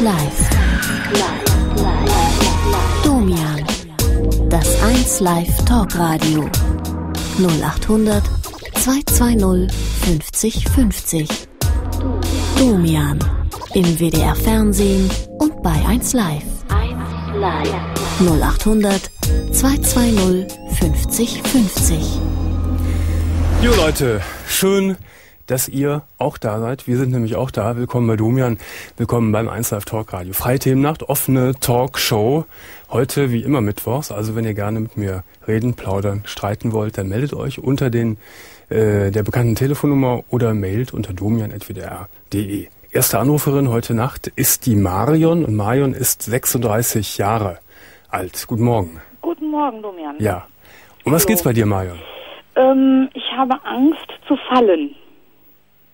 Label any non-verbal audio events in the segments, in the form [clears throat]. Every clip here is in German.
1 Live. Domian. Das 1 Live Talkradio. 0800 220 50 50. Domian. Im WDR Fernsehen und bei 1 Live. 0800 220 50 50. Jo Leute, schön, dass ihr auch da seid. Wir sind nämlich auch da. Willkommen bei Domian. Willkommen beim 1 Live Talk Radio. Freie Themennacht, offene Talkshow. Heute wie immer Mittwochs. Also wenn ihr gerne mit mir reden, plaudern, streiten wollt, dann meldet euch unter den äh, der bekannten Telefonnummer oder mailt unter domian.wdr.de. Erste Anruferin heute Nacht ist die Marion und Marion ist 36 Jahre alt. Guten Morgen. Guten Morgen, Domian. Ja. Um was geht's bei dir, Marion? Ähm, ich habe Angst zu fallen.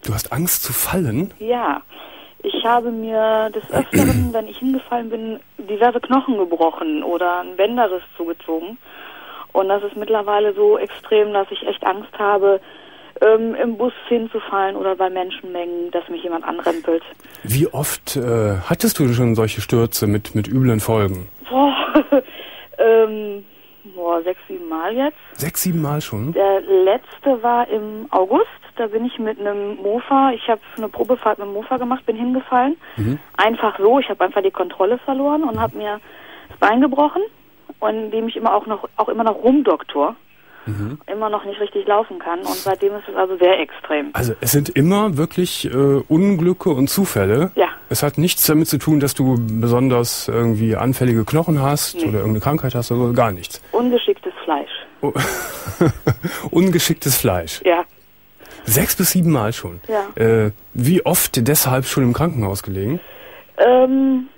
Du hast Angst zu fallen? Ja. Ich habe mir des Öfteren, [clears throat] wenn ich hingefallen bin, diverse Knochen gebrochen oder einen Bänderriss zugezogen. Und das ist mittlerweile so extrem, dass ich echt Angst habe, ähm, im Bus hinzufallen oder bei Menschenmengen, dass mich jemand anrempelt. Wie oft äh, hattest du schon solche Stürze mit, mit üblen Folgen? Boah, [laughs] ähm, boah, sechs, sieben Mal jetzt. Sechs, sieben Mal schon? Der letzte war im August. Da bin ich mit einem Mofa, ich habe eine Probefahrt mit dem Mofa gemacht, bin hingefallen. Einfach so, ich habe einfach die Kontrolle verloren und habe mir das Bein gebrochen und indem ich immer auch noch auch immer noch rumdoktor. Immer noch nicht richtig laufen kann und seitdem ist es also sehr extrem. Also es sind immer wirklich äh, Unglücke und Zufälle. Ja. Es hat nichts damit zu tun, dass du besonders irgendwie anfällige Knochen hast Nee. oder irgendeine Krankheit hast oder so, gar nichts. Ungeschicktes Fleisch. Oh. [laughs] Ungeschicktes Fleisch. Ja. Sechs bis sieben Mal schon. Ja. Äh, wie oft deshalb schon im Krankenhaus gelegen? Ähm,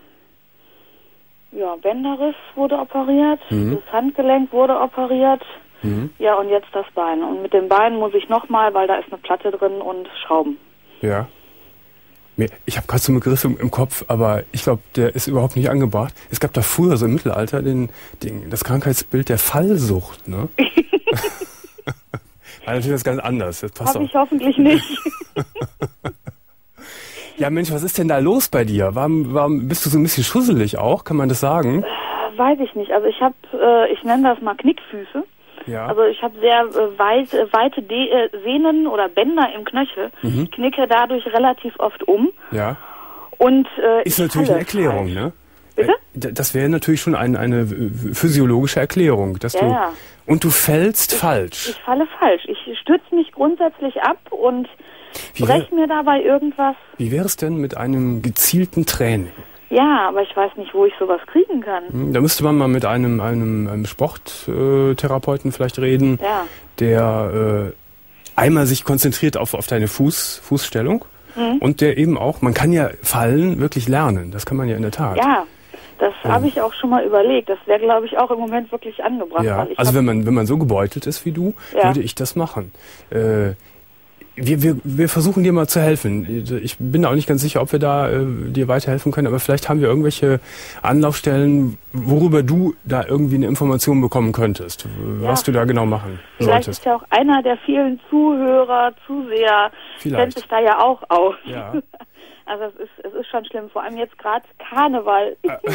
ja, Bänderriss wurde operiert, Mhm. das Handgelenk wurde operiert. Ja, und jetzt das Bein. Und mit dem Bein muss ich nochmal, weil da ist eine Platte drin und Schrauben. Ja. Ich habe gerade so einen Begriff im, im Kopf, aber ich glaube, der ist überhaupt nicht angebracht. Es gab da früher so im Mittelalter den, den, das Krankheitsbild der Fallsucht, ne? [laughs] War natürlich was ganz anders. Das passt auch. ich hoffentlich nicht. [laughs] Ja, Mensch, was ist denn da los bei dir? Warum, warum bist du so ein bisschen schusselig auch? Kann man das sagen? Äh, Weiß ich nicht. Also ich habe, äh, ich nenne das mal Knickfüße. Ja. Also ich habe sehr äh, weit, äh, weite De äh, Sehnen oder Bänder im Knöchel. Mhm. Ich knicke dadurch relativ oft um. ja. Und äh, Ist ich natürlich eine Erklärung, falsch. ne? Bitte? Äh, Das wäre natürlich schon ein, eine physiologische Erklärung, dass Ja, du ja. und du fällst falsch. Ich falle falsch. Ich stütze mich grundsätzlich ab und breche mir dabei irgendwas. Wie wäre es denn mit einem gezielten Training? Ja, aber ich weiß nicht, wo ich sowas kriegen kann. Hm, Da müsste man mal mit einem, einem, einem Sporttherapeuten vielleicht reden, Ja. der äh, einmal sich konzentriert auf, auf deine Fuß, Fußstellung Mhm. und der eben auch, man kann ja Fallen wirklich lernen, das kann man ja in der Tat. Ja, das habe ich auch schon mal überlegt. Das wäre, glaube ich, auch im Moment wirklich angebracht. Ja, weil ich also wenn man, wenn man so gebeutelt ist wie du, Ja. würde ich das machen. Äh, wir, wir, wir versuchen dir mal zu helfen. Ich bin auch nicht ganz sicher, ob wir da äh, dir weiterhelfen können, aber vielleicht haben wir irgendwelche Anlaufstellen, worüber du da irgendwie eine Information bekommen könntest, was du da genau machen Vielleicht solltest. ist ja auch einer der vielen Zuhörer, Zuseher, Vielleicht. kennt sich da ja auch aus. Ja. [laughs] Also es ist, es ist schon schlimm, vor allem jetzt gerade Karneval. Ah. [laughs]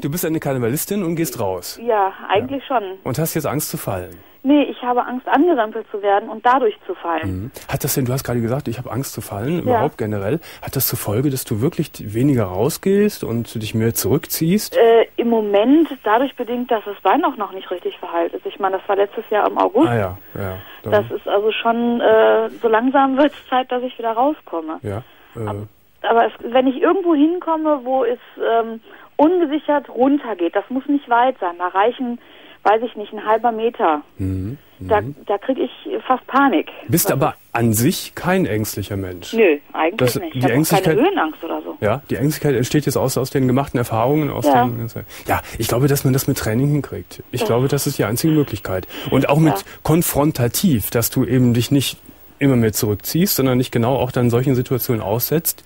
Du bist eine Karnevalistin und gehst raus ja, eigentlich schon. und hast jetzt Angst zu fallen. Nee, ich habe Angst, angerempelt zu werden und dadurch zu fallen. Hat das denn, du hast gerade gesagt, ich habe Angst zu fallen, überhaupt generell, hat das zur Folge, dass du wirklich weniger rausgehst und dich mehr zurückziehst? Äh, Im Moment dadurch bedingt, dass das Bein auch noch nicht richtig verheilt ist. Ich meine, das war letztes Jahr im August. Ah ja, ja. Dann, Das ist also schon, äh, so langsam wird es Zeit, dass ich wieder rauskomme. ja. Äh, Aber es, wenn ich irgendwo hinkomme, wo es ähm, ungesichert runtergeht, das muss nicht weit sein, da reichen, weiß ich nicht, ein halber Meter. mhm. Da, da kriege ich fast Panik. Bist Was aber an sich kein ängstlicher Mensch. Nö, eigentlich Das- nicht. die Ich habe auch keine Ängstlichkeit- Höhenangst oder so. Ja, die Ängstlichkeit entsteht jetzt aus, aus den gemachten Erfahrungen, aus Ja. den, ja, ich glaube, dass man das mit Training hinkriegt. Ich glaube, das ist die einzige Möglichkeit. Und auch mit Ja. konfrontativ, dass du eben dich nicht immer mehr zurückziehst, sondern nicht genau auch dann solchen Situationen aussetzt,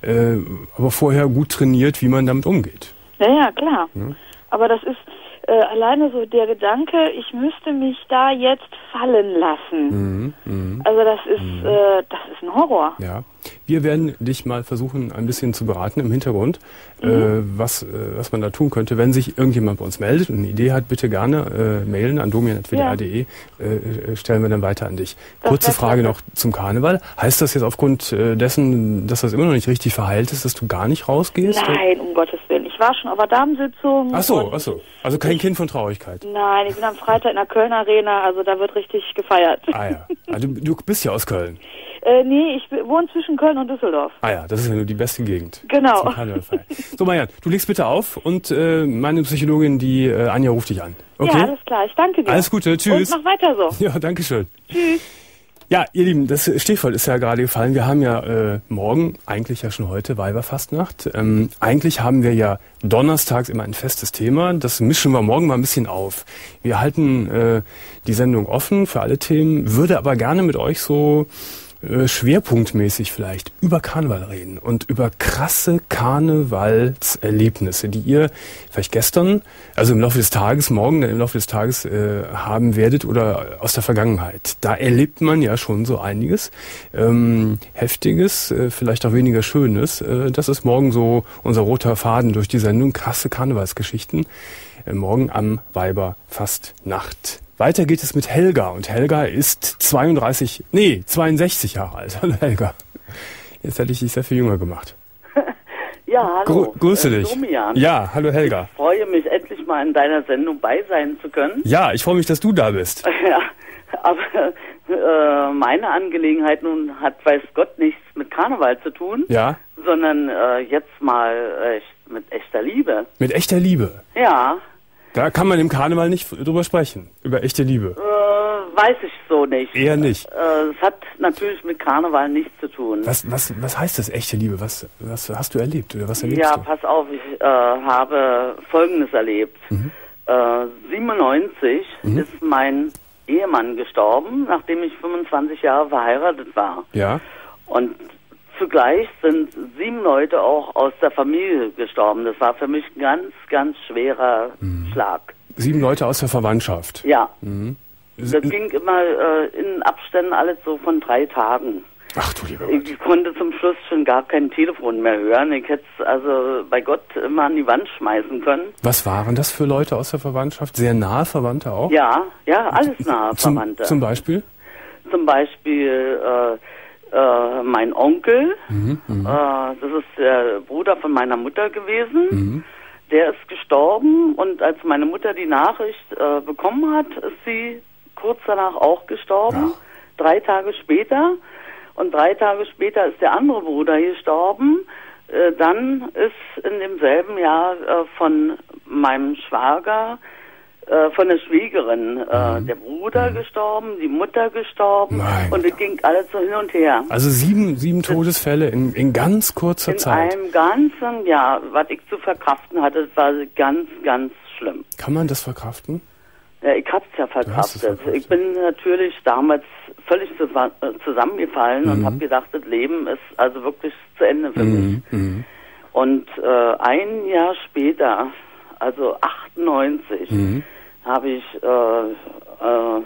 äh, aber vorher gut trainiert, wie man damit umgeht. Ja, ja, klar. Aber das ist äh, alleine so der Gedanke, ich müsste mich Mhm, da jetzt fallen lassen. Also das ist, äh, das ist ein Horror. Ja. Wir werden dich mal versuchen, ein bisschen zu beraten im Hintergrund, mhm. äh, was, äh, was man da tun könnte. Wenn sich irgendjemand bei uns meldet und eine Idee hat, bitte gerne äh, mailen an domian.wda.de, ja. Äh, äh, stellen wir dann weiter an dich. Das Kurze Frage noch zum Karneval. Heißt das jetzt aufgrund äh, dessen, dass das immer noch nicht richtig verheilt ist, dass du gar nicht rausgehst? Nein, um Gottes Willen. Ich war schon auf der Damensitzung. Ach so, ach so. Also kein Kind von Traurigkeit. Nein, ich bin am Freitag in der Köln Arena, also da wird richtig gefeiert. Ah ja. Also, du bist ja aus Köln. [laughs] Äh, nee, ich wohne zwischen Köln und Düsseldorf. Ah ja, das ist ja nur die beste Gegend. Genau. So, Marian, du legst bitte auf und äh, meine Psychologin, die äh, Anja, ruft dich an. Okay? Ja, alles klar. Ich danke dir. Alles Gute. Tschüss. Und mach weiter so. [laughs] Ja, danke schön. Tschüss. Ja, ihr Lieben, das Stichwort ist ja gerade gefallen. Wir haben ja äh, morgen, eigentlich ja schon heute, Weiberfastnacht. Ähm, eigentlich haben wir ja donnerstags immer ein festes Thema. Das mischen wir morgen mal ein bisschen auf. Wir halten äh, die Sendung offen für alle Themen, würde aber gerne mit euch so äh, schwerpunktmäßig vielleicht über Karneval reden und über krasse Karnevalserlebnisse, die ihr vielleicht gestern, also im Laufe des Tages, morgen im Laufe des Tages äh, haben werdet oder aus der Vergangenheit. Da erlebt man ja schon so einiges ähm, Heftiges, äh, vielleicht auch weniger Schönes. Äh, das ist morgen so unser roter Faden durch die Sendung, krasse Karnevalsgeschichten. Äh, morgen am Weiberfastnacht. Weiter geht es mit Helga und Helga ist 32, nee, 62 Jahre alt. [laughs] Hallo Helga. Jetzt hätte ich dich sehr viel jünger gemacht. [laughs] ja, hallo. Gru grüße dich. Domian. Ja, hallo Helga. Ich freue mich endlich mal in deiner Sendung bei sein zu können. Ja, ich freue mich, dass du da bist. [laughs] ja, aber äh, meine Angelegenheit nun hat, weiß Gott, nichts mit Karneval zu tun. Ja. Sondern äh, jetzt mal äh, mit echter Liebe. Mit echter Liebe? Ja. Da kann man im Karneval nicht drüber sprechen, über echte Liebe. Äh, weiß ich so nicht. Eher nicht. Äh, es hat natürlich mit Karneval nichts zu tun. Was, was, was heißt das, echte Liebe? Was, was hast du erlebt oder was erlebst ja, du? Ja, pass auf, ich äh, habe Folgendes erlebt. Mhm. Äh, 97 mhm. ist mein Ehemann gestorben, nachdem ich 25 Jahre verheiratet war. Ja. Und zugleich sind sieben Leute auch aus der Familie gestorben. Das war für mich ein ganz, ganz schwerer mhm. Schlag. Sieben Leute aus der Verwandtschaft? Ja. Mhm. Das ging immer äh, in Abständen alles so von drei Tagen. Ach du lieber Gott. Ich konnte zum Schluss schon gar kein Telefon mehr hören. Ich hätte es also bei Gott immer an die Wand schmeißen können. Was waren das für Leute aus der Verwandtschaft? Sehr nahe Verwandte auch? Ja, ja, alles nahe Verwandte. Zum Beispiel? Zum Beispiel äh, äh, mein Onkel, mhm, mhm, äh, das ist der Bruder von meiner Mutter gewesen. Mhm. Der ist gestorben und als meine Mutter die Nachricht äh, bekommen hat, ist sie kurz danach auch gestorben. Ach. Drei Tage später. Und drei Tage später ist der andere Bruder gestorben. Äh, dann ist in demselben Jahr äh, von meinem Schwager äh, von der Schwiegerin äh, mhm. der Bruder mhm. gestorben, die Mutter gestorben mein und es ging alles so hin und her. Also sieben, sieben Todesfälle in, in ganz kurzer in Zeit. In einem ganzen Jahr, was ich zu verkraften hatte, das war ganz, ganz schlimm. Kann man das verkraften? Ja, ich hab's ja verkraftet. verkraftet. Ich bin natürlich damals völlig zusammengefallen mhm. und habe gedacht, das Leben ist also wirklich zu Ende für mich. Mhm. mhm. Und äh, ein Jahr später, also 98, mhm habe ich äh, äh,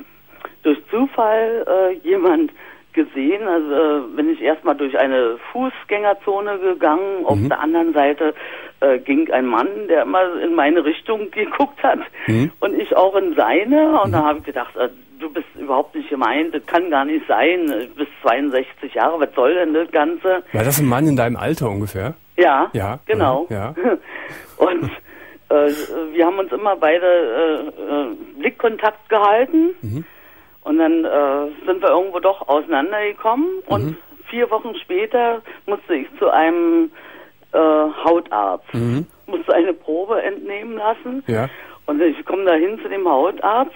durch Zufall äh, jemand gesehen. Also äh, bin ich erstmal durch eine Fußgängerzone gegangen. Mhm. Auf der anderen Seite äh, ging ein Mann, der immer in meine Richtung [laughs] geguckt hat mhm. und ich auch in seine. Und mhm. da habe ich gedacht, äh, du bist überhaupt nicht gemeint, das kann gar nicht sein. Du bist 62 Jahre, was soll denn das Ganze? War das ein Mann in deinem Alter ungefähr? Ja, ja genau. Ja. [laughs] und äh, wir haben uns immer beide äh, äh, Blickkontakt gehalten mhm. und dann äh, sind wir irgendwo doch auseinandergekommen und mhm. vier Wochen später musste ich zu einem äh, Hautarzt, mhm. musste eine Probe entnehmen lassen ja. und ich komme dahin zu dem Hautarzt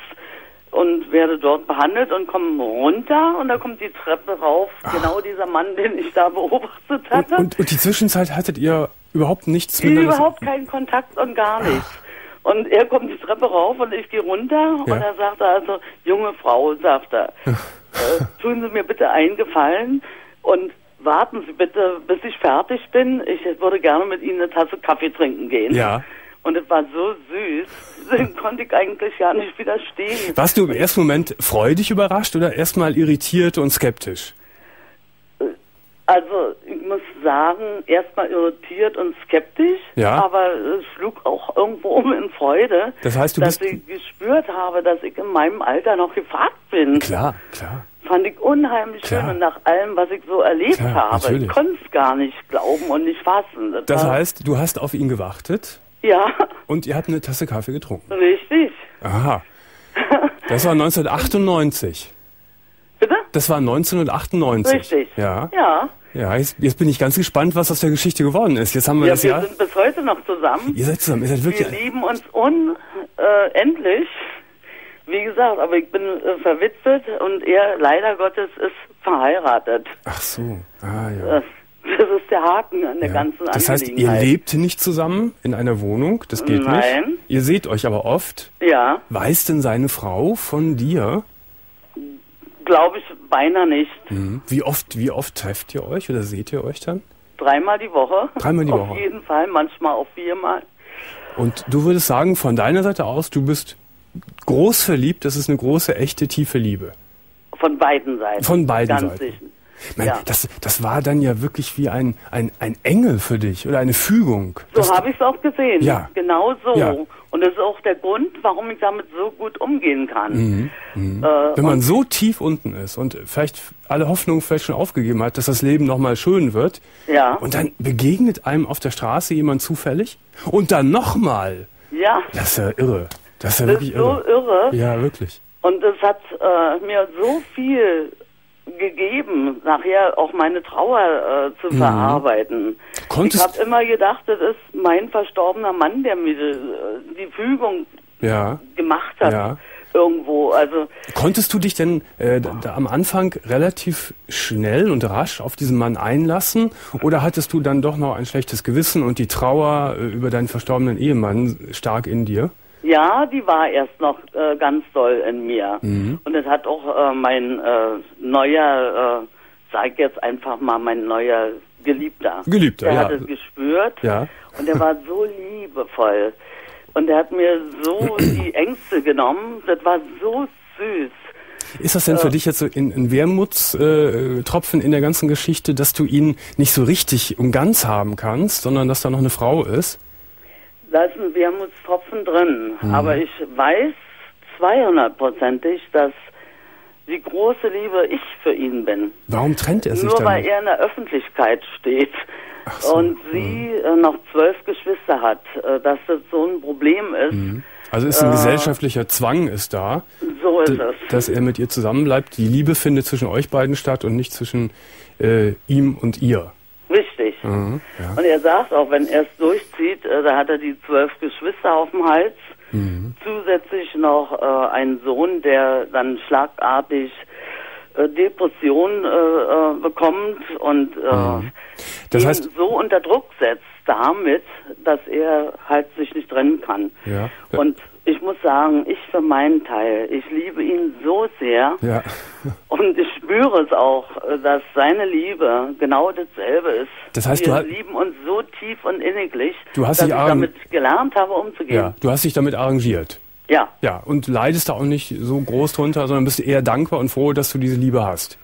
und werde dort behandelt und komme runter und da kommt die Treppe rauf, Ach. genau dieser Mann, den ich da beobachtet hatte. Und, und, und die Zwischenzeit hattet ihr überhaupt nichts miteinander? Überhaupt keinen Kontakt und gar nichts. Und er kommt die Treppe rauf und ich gehe runter ja. und er sagt also, junge Frau, sagt er, [laughs] äh, tun Sie mir bitte einen Gefallen und warten Sie bitte, bis ich fertig bin. Ich würde gerne mit Ihnen eine Tasse Kaffee trinken gehen. Ja. Und es war so süß, [laughs] den konnte ich eigentlich gar nicht widerstehen. Warst du im ersten Moment freudig überrascht oder erstmal irritiert und skeptisch? Also ich muss sagen, erstmal irritiert und skeptisch, Ja. aber es schlug auch irgendwo um in Freude, Das heißt, du dass ich gespürt habe, dass ich in meinem Alter noch gefragt bin. Klar, klar. Fand ich unheimlich Klar. schön und nach allem, was ich so erlebt Klar, habe, natürlich. ich konnte es gar nicht glauben und nicht fassen. Das war- heißt, du hast auf ihn gewartet Ja, und ihr habt eine Tasse Kaffee getrunken. richtig. Aha. Das war 1998. Bitte? Das war 1998. Richtig. Ja. Ja. Ja, jetzt, jetzt bin ich ganz gespannt, was aus der Geschichte geworden ist. Jetzt haben wir Ja, das wir Jahr. sind bis heute noch zusammen. Ihr seid zusammen, ihr seid wirklich. Wir lieben uns unendlich. Wie gesagt, aber ich bin äh, verwitwet und er leider Gottes ist verheiratet. Ach so. Ah ja. Das, das ist der Haken an der ja. ganzen Das heißt, ihr Angelegenheit. lebt nicht zusammen in einer Wohnung, das geht Nein. nicht. Ihr seht euch aber oft. Ja, Weiß denn seine Frau von dir? glaube ich beinahe nicht. Mhm. Wie oft, wie oft trefft ihr euch oder seht ihr euch dann? Dreimal die Woche. Dreimal die Auf Woche. jeden Fall, manchmal auch viermal. Und du würdest sagen, von deiner Seite aus, du bist groß verliebt, das ist eine große, echte, tiefe Liebe. Von beiden Seiten. Von beiden Ganz Seiten. sicher. Ich meine, Ja. das, das war dann ja wirklich wie ein, ein, ein Engel für dich oder eine Fügung. So habe ich es auch gesehen. Ja. Genau so. Ja. Und das ist auch der Grund, warum ich damit so gut umgehen kann. Mhm. Äh, Wenn man so tief unten ist und vielleicht alle Hoffnung vielleicht schon aufgegeben hat, dass das Leben nochmal schön wird, Ja. und dann begegnet einem auf der Straße jemand zufällig und dann nochmal. ja. Das ist ja irre. Das ist ja Das ist wirklich so irre. irre. Ja, wirklich. Und es hat äh, mir so viel gegeben, nachher auch meine Trauer äh, zu verarbeiten. Mhm. Konntest- ich habe immer gedacht, das ist mein verstorbener Mann, der mir äh, die Fügung Ja. gemacht hat. Ja. Irgendwo. Also Konntest du dich denn äh, da, da am Anfang relativ schnell und rasch auf diesen Mann einlassen? Oder hattest du dann doch noch ein schlechtes Gewissen und die Trauer äh, über deinen verstorbenen Ehemann stark in dir? Ja, die war erst noch äh, ganz doll in mir. Mhm. Und das hat auch äh, mein äh, neuer, äh, sag jetzt einfach mal, mein neuer Geliebter. Geliebter, der ja. hat es gespürt. Ja. Und er war so liebevoll. Und er hat mir so [clears throat] die Ängste genommen. Das war so süß. Ist das denn für dich jetzt so ein, ein Wermutstropfen äh, in der ganzen Geschichte, dass du ihn nicht so richtig und ganz haben kannst, sondern dass da noch eine Frau ist? Da ist ein Wermutstropfen drin. Mhm. Aber ich weiß zweihundertprozentig, dass die große Liebe ich für ihn bin. Warum trennt er sich Nur weil er in der Öffentlichkeit steht so, und sie äh, noch zwölf Geschwister hat, äh, dass das so ein Problem ist. also ist ein gesellschaftlicher Zwang ist da, So ist es. dass er mit ihr zusammenbleibt. Die Liebe findet zwischen euch beiden statt und nicht zwischen äh, ihm und ihr. Mhm, ja. Und er sagt auch, wenn er es durchzieht, äh, da hat er die zwölf Geschwister auf dem Hals. Mhm. Zusätzlich noch äh, einen Sohn, der dann schlagartig äh, Depressionen äh, äh, bekommt und äh, Mhm. Das ihn heißt- so unter Druck setzt damit, dass er halt sich nicht trennen kann. Ja. Und ich muss sagen, ich für meinen Teil, ich liebe ihn so sehr Ja. [laughs] und ich spüre es auch, dass seine Liebe genau dasselbe ist. Das heißt, Wir du lieben uns so tief und inniglich, Du hast dass ich damit gelernt habe, umzugehen. ja. Du hast dich damit arrangiert. ja. Ja. Und leidest da auch nicht so groß drunter, sondern bist eher dankbar und froh, dass du diese Liebe hast.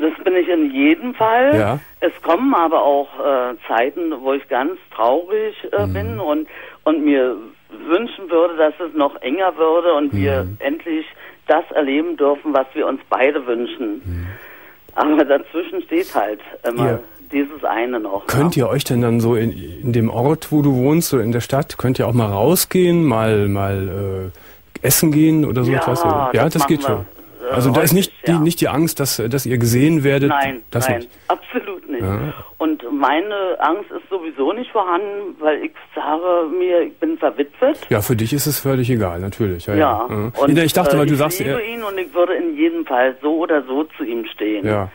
Das bin ich in jedem Fall. Ja. Es kommen aber auch äh, Zeiten, wo ich ganz traurig äh, Mhm. bin und, und mir wünschen würde, dass es noch enger würde und wir Mhm. endlich das erleben dürfen, was wir uns beide wünschen. Aber dazwischen steht halt immer Mhm. Ja. dieses eine noch. Könnt ihr euch denn dann so in, in dem Ort, wo du wohnst, oder in der Stadt, könnt ihr auch mal rausgehen, mal mal äh, essen gehen oder so Ja, etwas? Ja, das, das geht machen schon. Äh, Also da ist nicht häufig, ja. die nicht die Angst, dass dass ihr gesehen werdet. Nein, nein, nicht. absolut nicht. Ja. Und meine Angst ist sowieso nicht vorhanden, weil ich sage mir, ich bin verwitwet. Ja, für dich ist es völlig egal, natürlich. Ja, Ja, und ich dachte, äh, weil du ich sagst, liebe er, ihn und ich würde in jedem Fall so oder so zu ihm stehen. ja,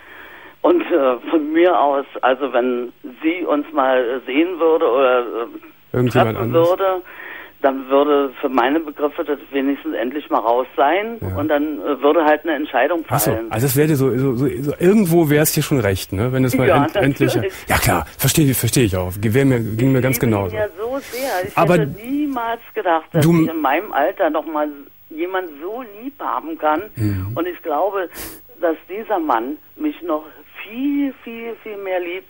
Und äh, von mir aus, also wenn sie uns mal äh, sehen würde oder äh, Irgendjemand treffen würde, dann würde für meine Begriffe das wenigstens endlich mal raus sein Ja. und dann äh, würde halt eine Entscheidung Ach so, fallen. also es wäre dir so, so, so, irgendwo wäre es dir schon recht, ne? Wenn es mal Ja, end, endlich. Ja klar, verstehe verstehe ich auch. Wär mir, ging mir ganz ich genauso. ja so sehr. Ich Aber hätte niemals gedacht, dass du- ich in meinem Alter noch mal jemand so lieb haben kann. Mhm. Und ich glaube, dass dieser Mann mich noch viel, viel, viel mehr liebt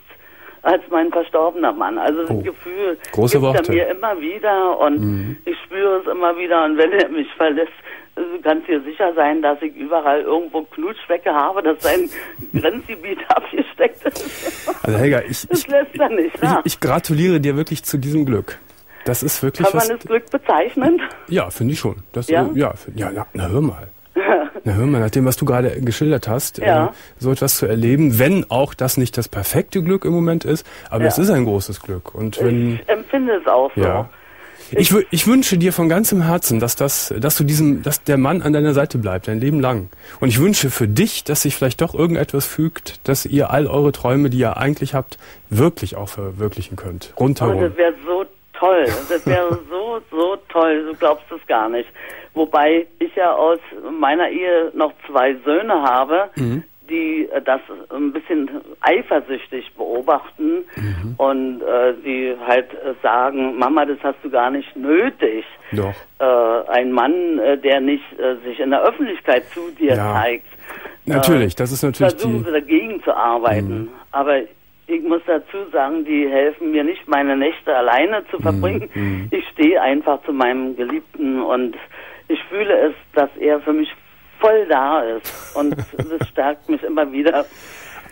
als mein verstorbener Mann. Also das Oh, Gefühl große gibt Worte. er mir immer wieder und Mhm. ich spüre es immer wieder und wenn er mich verlässt, also kannst dir sicher sein, dass ich überall irgendwo Knutschwecke habe, dass sein [laughs] Grenzgebiet [laughs] abgesteckt ist. Also Helga, ich, Das ich, lässt er nicht ich, ich gratuliere dir wirklich zu diesem Glück. Das ist wirklich Kann man das Glück bezeichnen? Ja, finde ich schon. Das, Ja? ja, ja, na hör mal. Na hör mal, nach dem, was du gerade geschildert hast, Ja. äh, so etwas zu erleben, wenn auch das nicht das perfekte Glück im Moment ist, aber Ja. es ist ein großes Glück. Und wenn, Ich empfinde es auch so. ja. Ich, ich wünsche dir von ganzem Herzen, dass das, dass du diesem, dass der Mann an deiner Seite bleibt, dein Leben lang. Und ich wünsche für dich, dass sich vielleicht doch irgendetwas fügt, dass ihr all eure Träume, die ihr eigentlich habt, wirklich auch verwirklichen könnt. Rundherum. das wäre so toll. Das wäre [laughs] so, so toll. Du glaubst es gar nicht. Wobei ich ja aus meiner Ehe noch zwei Söhne habe, Mhm. die äh, das ein bisschen eifersüchtig beobachten Mhm. und äh, die halt äh, sagen, Mama, das hast du gar nicht nötig. Doch. Äh, ein Mann, äh, der nicht äh, sich in der Öffentlichkeit zu dir Ja. zeigt. Natürlich, das ist natürlich versuchen die. sie dagegen zu arbeiten. Aber ich muss dazu sagen, die helfen mir nicht, meine Nächte alleine zu verbringen. Ich stehe einfach zu meinem Geliebten und ich fühle es, dass er für mich voll da ist. Und [laughs] das stärkt mich immer wieder.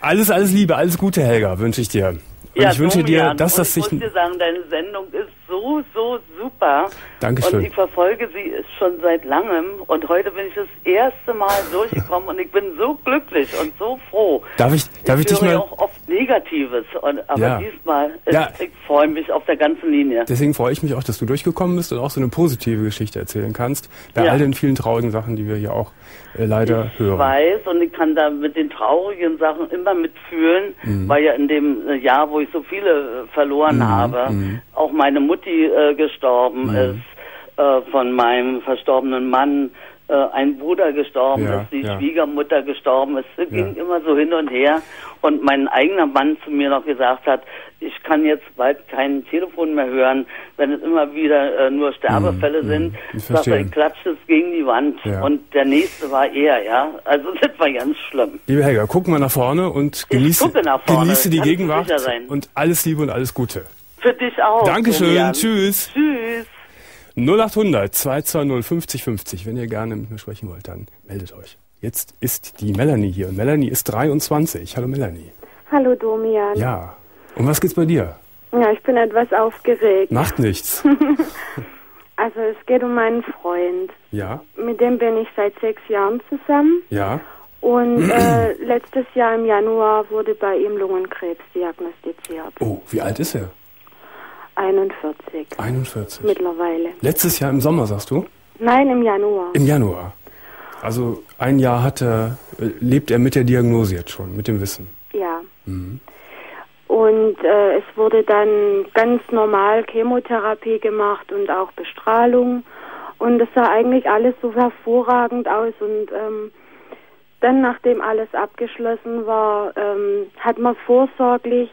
Alles, alles Liebe, alles Gute, Helga, wünsche ich dir. Und ich wünsche dir, Domian, dass und das sich. Ich muss dir sagen, deine Sendung ist so, so super. Dankeschön. Und ich verfolge sie schon seit langem. Und heute bin ich das erste Mal [laughs] durchgekommen und ich bin so glücklich und so froh. Darf ich, darf ich dich höre ja mal. auch oft Negatives, und, aber Ja. diesmal, ist, Ja. ich freue mich auf der ganzen Linie. Deswegen freue ich mich auch, dass du durchgekommen bist und auch so eine positive Geschichte erzählen kannst. Bei Ja. all den vielen traurigen Sachen, die wir hier auch leider ich hören. weiß und ich kann da mit den traurigen Sachen immer mitfühlen, Mhm. weil ja in dem äh, Jahr, wo ich so viele äh, verloren Mhm, habe, auch meine Mutti äh, gestorben ist, äh, von meinem verstorbenen Mann, äh, ein Bruder gestorben Ja, ist, die ja. Schwiegermutter gestorben ist. Es ging immer so hin und her und mein eigener Mann zu mir noch gesagt hat, ich kann jetzt bald kein Telefon mehr hören, wenn es immer wieder äh, nur Sterbefälle Mhm, sind. mhm, ich er, verstehe. ich klatsche es gegen die Wand Ja. und der nächste war er, ja. Also [laughs] das war ganz schlimm. Liebe Helga, guck mal nach vorne und genieße, nach vorne, genieße die kannst Gegenwart und alles Liebe und alles Gute. Für dich auch. Dankeschön, tschüss. Tschüss. 0800 220 50 50. Wenn ihr gerne mit mir sprechen wollt, dann meldet euch. Jetzt ist die Melanie hier. Melanie ist 23. Hallo Melanie. Hallo Domian. Ja. Um was geht's bei dir? Ja, ich bin etwas aufgeregt. Macht nichts. [laughs] [laughs] Also es geht um meinen Freund. Ja, Mit dem bin ich seit sechs Jahren zusammen. ja. Und [clears throat] äh, letztes Jahr im Januar wurde bei ihm Lungenkrebs diagnostiziert. Oh, wie alt ist er? 41 41. mittlerweile. Letztes Jahr im Sommer, sagst du? Nein, im Januar. Im Januar. Also ein Jahr hat er, lebt er mit der Diagnose jetzt schon, mit dem Wissen. Ja. Und äh, es wurde dann ganz normal Chemotherapie gemacht und auch Bestrahlung. Und es sah eigentlich alles so hervorragend aus. Und ähm, dann, nachdem alles abgeschlossen war, ähm, hat man vorsorglich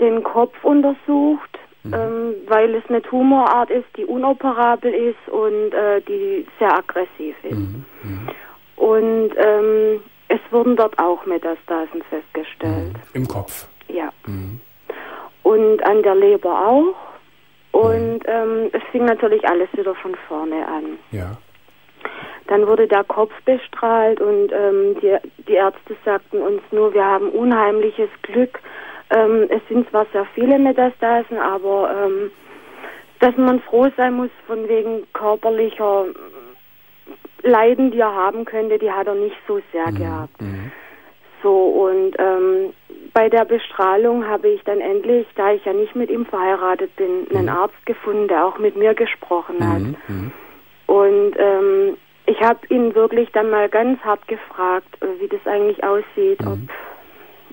den Kopf untersucht, ähm, weil es eine Tumorart ist, die unoperabel ist und äh, die sehr aggressiv ist. Und ähm, es wurden dort auch Metastasen festgestellt. Im Kopf. Ja. Und an der Leber auch. Und ähm, es fing natürlich alles wieder von vorne an. Ja. Dann wurde der Kopf bestrahlt und ähm, die, die Ärzte sagten uns nur, wir haben unheimliches Glück. Ähm, es sind zwar sehr viele Metastasen, aber ähm, dass man froh sein muss von wegen körperlicher Leiden, die er haben könnte, die hat er nicht so sehr gehabt. So, und ähm, bei der Bestrahlung habe ich dann endlich, da ich ja nicht mit ihm verheiratet bin, einen Arzt gefunden, der auch mit mir gesprochen hat. Und ähm, ich habe ihn wirklich dann mal ganz hart gefragt, äh, wie das eigentlich aussieht, ob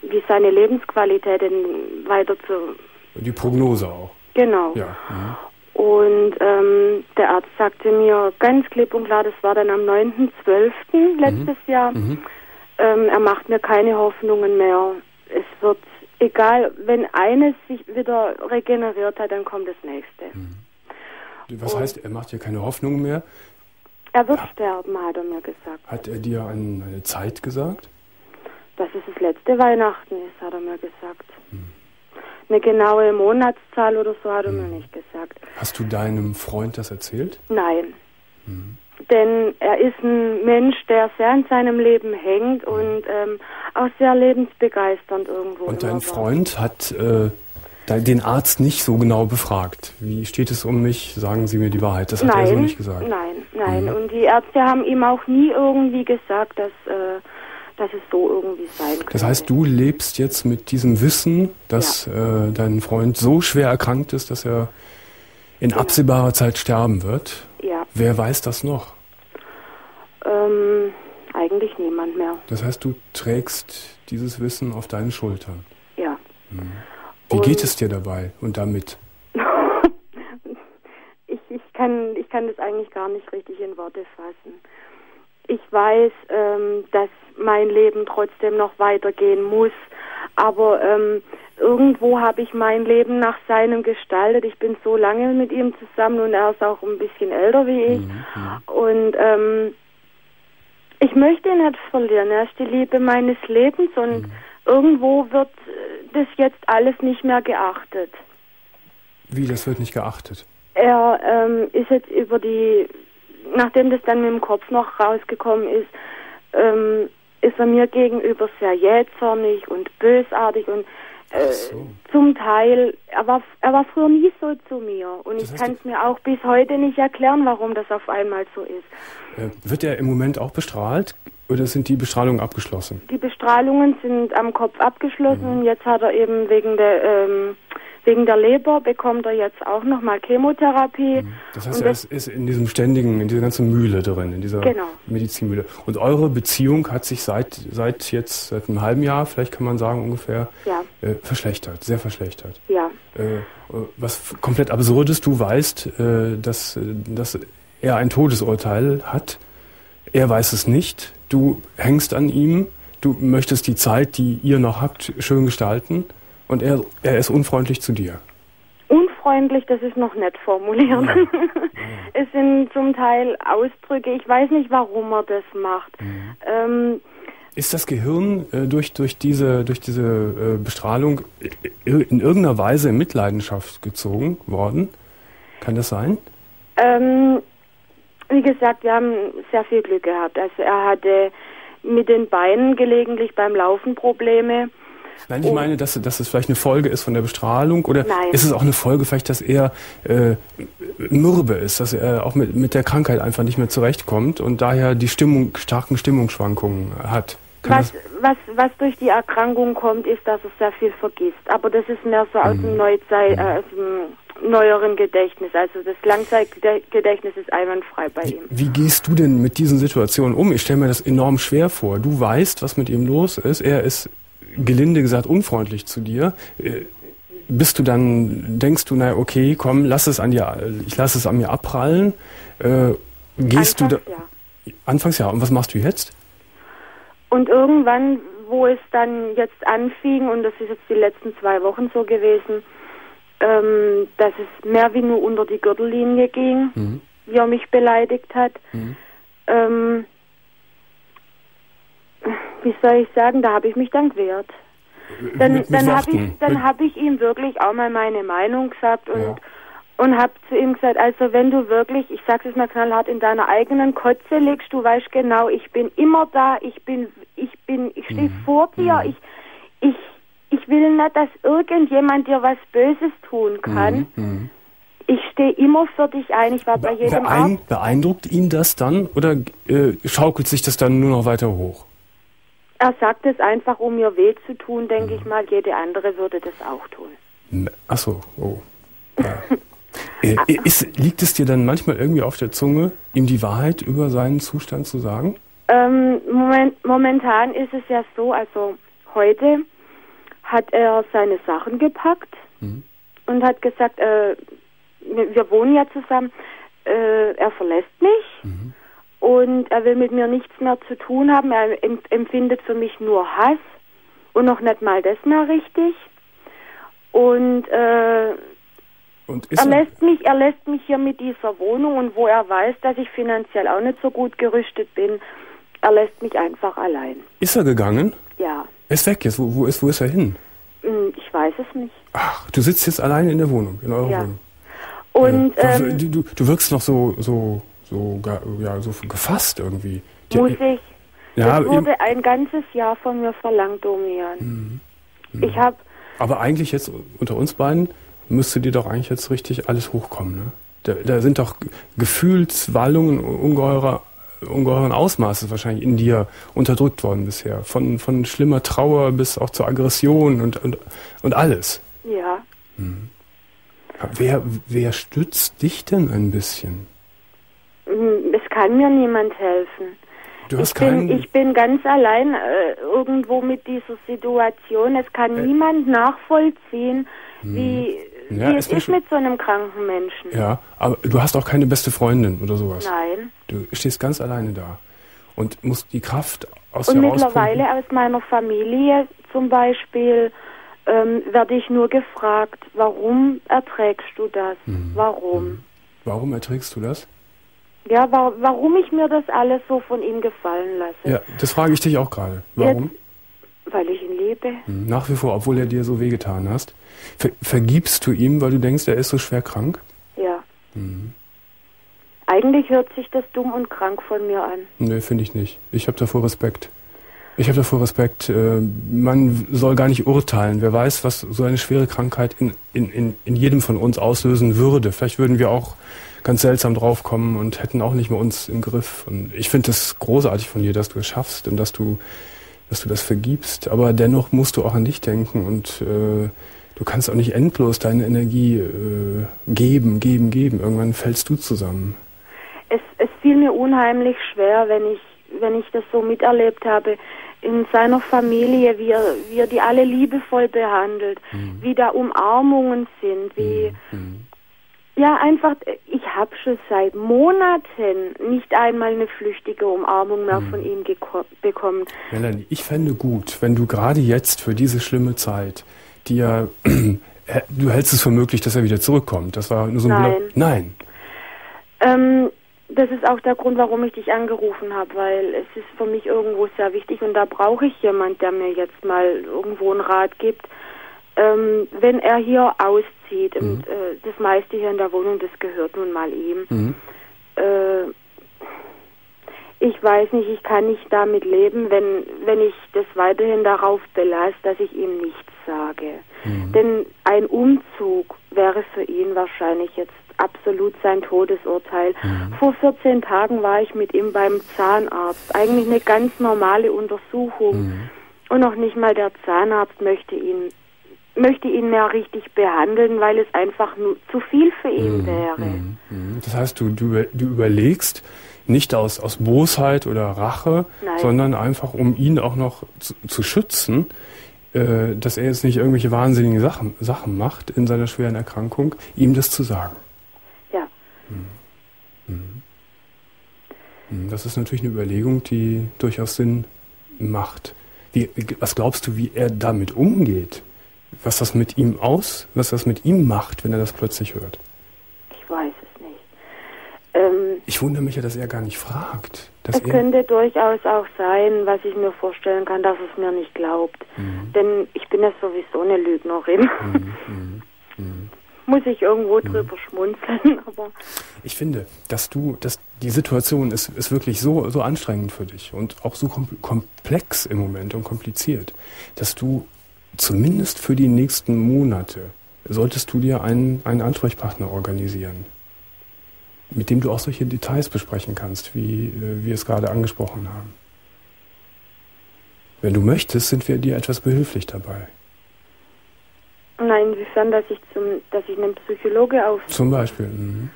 wie seine Lebensqualität denn weiter zu Die Prognose auch. genau. Ja. Mhm. Und ähm, der Arzt sagte mir ganz klipp und klar, das war dann am 9.12. letztes Jahr, ähm, er macht mir keine Hoffnungen mehr. Es wird, egal, wenn eines sich wieder regeneriert hat, dann kommt das nächste. Was heißt, er macht dir keine Hoffnung mehr? Er wird sterben, hat er mir gesagt. Hat er dir ein, eine Zeit gesagt? Dass es das letzte Weihnachten ist, hat er mir gesagt. Hm. Eine genaue Monatszahl oder so hat er hm. mir nicht gesagt. Hast du deinem Freund das erzählt? Nein. Hm. Denn er ist ein Mensch, der sehr in seinem Leben hängt hm. und ähm, auch sehr lebensbegeisternd irgendwo. Und dein Freund hat äh, den Arzt nicht so genau befragt. Wie steht es um mich? Sagen Sie mir die Wahrheit. Das hat nein, er so nicht gesagt. Nein, nein. Mhm. Und die Ärzte haben ihm auch nie irgendwie gesagt, dass, äh, dass es so irgendwie sein könnte. Das heißt, du lebst jetzt mit diesem Wissen, dass ja. äh, dein Freund so schwer erkrankt ist, dass er in genau. absehbarer Zeit sterben wird. Ja. Wer weiß das noch? Ähm, eigentlich niemand mehr. Das heißt, du trägst dieses Wissen auf deinen Schultern. Ja. Mhm. Wie und geht es dir dabei und damit? [laughs] ich, ich, kann, ich kann das eigentlich gar nicht richtig in Worte fassen. Ich weiß, ähm, dass mein Leben trotzdem noch weitergehen muss, aber ähm, irgendwo habe ich mein Leben nach seinem gestaltet. Ich bin so lange mit ihm zusammen und er ist auch ein bisschen älter wie ich. Mhm. mhm. Und ähm, ich möchte ihn nicht verlieren. Er ist die Liebe meines Lebens und mhm irgendwo wird das jetzt alles nicht mehr geachtet. Wie, das wird nicht geachtet? Er ähm, ist jetzt über die, nachdem das dann mit dem Kopf noch rausgekommen ist, ähm, ist er mir gegenüber sehr jähzornig und bösartig und äh, so. zum Teil, er war, er war früher nie so zu mir und das ich kann es mir auch bis heute nicht erklären, warum das auf einmal so ist. Äh, wird er im Moment auch bestrahlt? Oder sind die Bestrahlungen abgeschlossen? Die Bestrahlungen sind am Kopf abgeschlossen. Mhm. Jetzt hat er eben wegen der ähm, wegen der Leber bekommt er jetzt auch nochmal Chemotherapie. Mhm. Das heißt, er ist, ist, in diesem ständigen, in dieser ganzen Mühle drin, in dieser genau. Medizinmühle. Und eure Beziehung hat sich seit seit jetzt seit einem halben Jahr, vielleicht kann man sagen ungefähr, ja. äh, verschlechtert, sehr verschlechtert. Ja. Äh, was komplett absurd ist, du weißt, äh, dass, dass er ein Todesurteil hat. Er weiß es nicht du hängst an ihm, du möchtest die Zeit, die ihr noch habt, schön gestalten und er, er ist unfreundlich zu dir. Unfreundlich, das ist noch nett formuliert. [laughs] Ja. Es sind zum Teil Ausdrücke, ich weiß nicht, warum er das macht. Mhm. Ähm, ist das Gehirn äh, durch, durch diese, durch diese äh, Bestrahlung in irgendeiner Weise in Mitleidenschaft gezogen worden? Kann das sein? Ähm, wie gesagt, wir haben sehr viel Glück gehabt. Also er hatte mit den Beinen gelegentlich beim Laufen Probleme. Nein, ich meine, dass, dass es vielleicht eine Folge ist von der Bestrahlung oder Nein. ist es auch eine Folge vielleicht, dass er äh, mürbe ist, dass er auch mit, mit der Krankheit einfach nicht mehr zurechtkommt und daher die Stimmung, starken Stimmungsschwankungen hat? was, was, was durch die Erkrankung kommt, ist, dass er sehr viel vergisst. Aber das ist mehr so aus dem mhm. Neuzeit, äh, aus dem neueren Gedächtnis. Also das Langzeitgedächtnis ist einwandfrei bei ihm. Wie gehst du denn mit diesen Situationen um? Ich stelle mir das enorm schwer vor. Du weißt, was mit ihm los ist. Er ist gelinde gesagt unfreundlich zu dir. Äh, bist du dann, denkst du, na okay, komm, lass es an dir, ich lasse es an mir abprallen. Äh, gehst Anfangs, du da? Ja. Anfangs ja. Und was machst du jetzt? Und irgendwann, wo es dann jetzt anfing, und das ist jetzt die letzten zwei Wochen so gewesen, ähm, dass es mehr wie nur unter die Gürtellinie ging, mhm. wie er mich beleidigt hat. Mhm. Ähm, wie soll ich sagen, da habe ich mich dann gewehrt. Dann, dann habe ich, dann hab ich ihm wirklich auch mal meine Meinung gesagt und, ja. und habe zu ihm gesagt, also wenn du wirklich, ich sage es mal knallhart, in deiner eigenen Kotze liegst, du weißt genau, ich bin immer da, ich bin, ich bin, ich stehe mhm. vor dir, mhm. ich, ich ich will nicht, dass irgendjemand dir was Böses tun kann. Mhm. mhm. Ich stehe immer für dich ein. Ich war bei jedem Beein Arzt. Beeindruckt ihn das dann oder äh, schaukelt sich das dann nur noch weiter hoch? Er sagt es einfach, um mir weh zu tun, denke mhm. ich mal. Jede andere würde das auch tun. Ach so, oh. [laughs] Ja. äh, ist, liegt es dir dann manchmal irgendwie auf der Zunge, ihm die Wahrheit über seinen Zustand zu sagen? Ähm, moment, momentan ist es ja so, also heute hat er seine Sachen gepackt mhm. und hat gesagt, äh, wir wohnen ja zusammen, äh, er verlässt mich mhm. Und er will mit mir nichts mehr zu tun haben. Er empfindet für mich nur Hass und noch nicht mal das mehr richtig. Und, äh, und er lässt mich, er lässt mich hier mit dieser Wohnung und wo er weiß, dass ich finanziell auch nicht so gut gerüstet bin, er lässt mich einfach allein. Ist er gegangen? Ja. Er ist weg jetzt. Wo, wo, ist, wo ist er hin? Hm, Ich weiß es nicht. Ach, du sitzt jetzt alleine in der Wohnung, in eurer Ja. Wohnung. Und Ja. ähm, du, du, du wirkst noch so, so, so, ja, so gefasst irgendwie. Die- muss ich. ja, eben, wurde ein ganzes Jahr von mir verlangt, Domian. Ich habe aber eigentlich jetzt unter uns beiden müsste dir doch eigentlich jetzt richtig alles hochkommen. Ne? Da, da sind doch Gefühlswallungen ungeheurer, ungeheuren Ausmaßes wahrscheinlich in dir unterdrückt worden bisher. Von, von schlimmer Trauer bis auch zur Aggression und, und, und alles. ja. Wer, wer stützt dich denn ein bisschen? Hm, Es kann mir niemand helfen. Du hast ich, bin, keinen. ich bin ganz allein äh, irgendwo mit dieser Situation. Es kann Äh. niemand nachvollziehen, wie, Hm. Ja, wie es ist schon- mit so einem kranken Menschen. ja, aber du hast auch keine beste Freundin oder sowas. Nein. Du stehst ganz alleine da und musst die Kraft aus Und mittlerweile rauspumpen. aus meiner Familie zum Beispiel ähm, werde ich nur gefragt, warum erträgst du das? Mhm. Warum? Warum erträgst du das? Ja, wa warum ich mir das alles so von ihm gefallen lasse? Ja, das frage ich dich auch gerade. Warum? Weil ich ihn liebe. Hm, Nach wie vor, obwohl er dir so wehgetan hast. Ver vergibst du ihm, weil du denkst, er ist so schwer krank? Ja. Mhm. Eigentlich hört sich das dumm und krank von mir an. Nee, finde ich nicht. Ich habe davor Respekt. Ich habe davor Respekt. Äh, man soll gar nicht urteilen. Wer weiß, was so eine schwere Krankheit in, in, in, in jedem von uns auslösen würde. Vielleicht würden wir auch ganz seltsam draufkommen und hätten auch nicht mehr uns im Griff. Und ich finde es großartig von dir, dass du es schaffst und dass du, dass du das vergibst. Aber dennoch musst du auch an dich denken und äh, du kannst auch nicht endlos deine Energie äh, geben, geben, geben. Irgendwann fällst du zusammen. Es, es fiel mir unheimlich schwer, wenn ich, wenn ich das so miterlebt habe, in seiner Familie, wie er, wie er die alle liebevoll behandelt, wie da Umarmungen sind, wie, Mhm. Ja, einfach, ich habe schon seit Monaten nicht einmal eine flüchtige Umarmung mehr von ihm bekommen. Melanie, ich fände gut, wenn du gerade jetzt für diese schlimme Zeit, die [clears throat] ja, du hältst es für möglich, dass er wieder zurückkommt. Das war nur so ein Nein. Nein. Ähm, das ist auch der Grund, warum ich dich angerufen habe, weil es ist für mich irgendwo sehr wichtig und da brauche ich jemand, der mir jetzt mal irgendwo einen Rat gibt. Ähm, wenn er hier auszieht und äh, das meiste hier in der Wohnung, das gehört nun mal ihm. Mhm. Äh, ich weiß nicht, ich kann nicht damit leben, wenn, wenn ich das weiterhin darauf belasse, dass ich ihm nichts sage. Denn ein Umzug wäre für ihn wahrscheinlich jetzt absolut sein Todesurteil. Vor 14 Tagen war ich mit ihm beim Zahnarzt. Eigentlich eine ganz normale Untersuchung. Und noch nicht mal der Zahnarzt möchte ihn möchte ihn mehr richtig behandeln, weil es einfach nur zu viel für ihn wäre. Mhm. Das heißt, du, du, du überlegst nicht aus, aus Bosheit oder Rache, Nein. sondern einfach, um ihn auch noch zu, zu schützen, äh, dass er jetzt nicht irgendwelche wahnsinnigen Sachen, Sachen macht in seiner schweren Erkrankung, ihm das zu sagen. Ja. Mhm, Das ist natürlich eine Überlegung, die durchaus Sinn macht. Wie, was glaubst du, wie er damit umgeht? Was das mit ihm aus, was das mit ihm macht, wenn er das plötzlich hört? Ich weiß es nicht. Ähm, Ich wundere mich ja, dass er gar nicht fragt. Es könnte durchaus auch sein, was ich mir vorstellen kann, dass es mir nicht glaubt. Mhm. Denn ich bin ja sowieso eine Lügnerin. [laughs] Muss ich irgendwo Mhm. drüber schmunzeln, [laughs] aber ich finde, dass du, dass die Situation ist, ist wirklich so, so anstrengend für dich und auch so kom komplex im Moment und kompliziert, dass du zumindest für die nächsten Monate solltest du dir einen, einen Ansprechpartner organisieren, mit dem du auch solche Details besprechen kannst, wie äh, wir es gerade angesprochen haben. Wenn du möchtest, sind wir dir etwas behilflich dabei. nein, inwiefern, dass ich zum, dass ich einen Psychologe auf. Zum Beispiel. Mhm.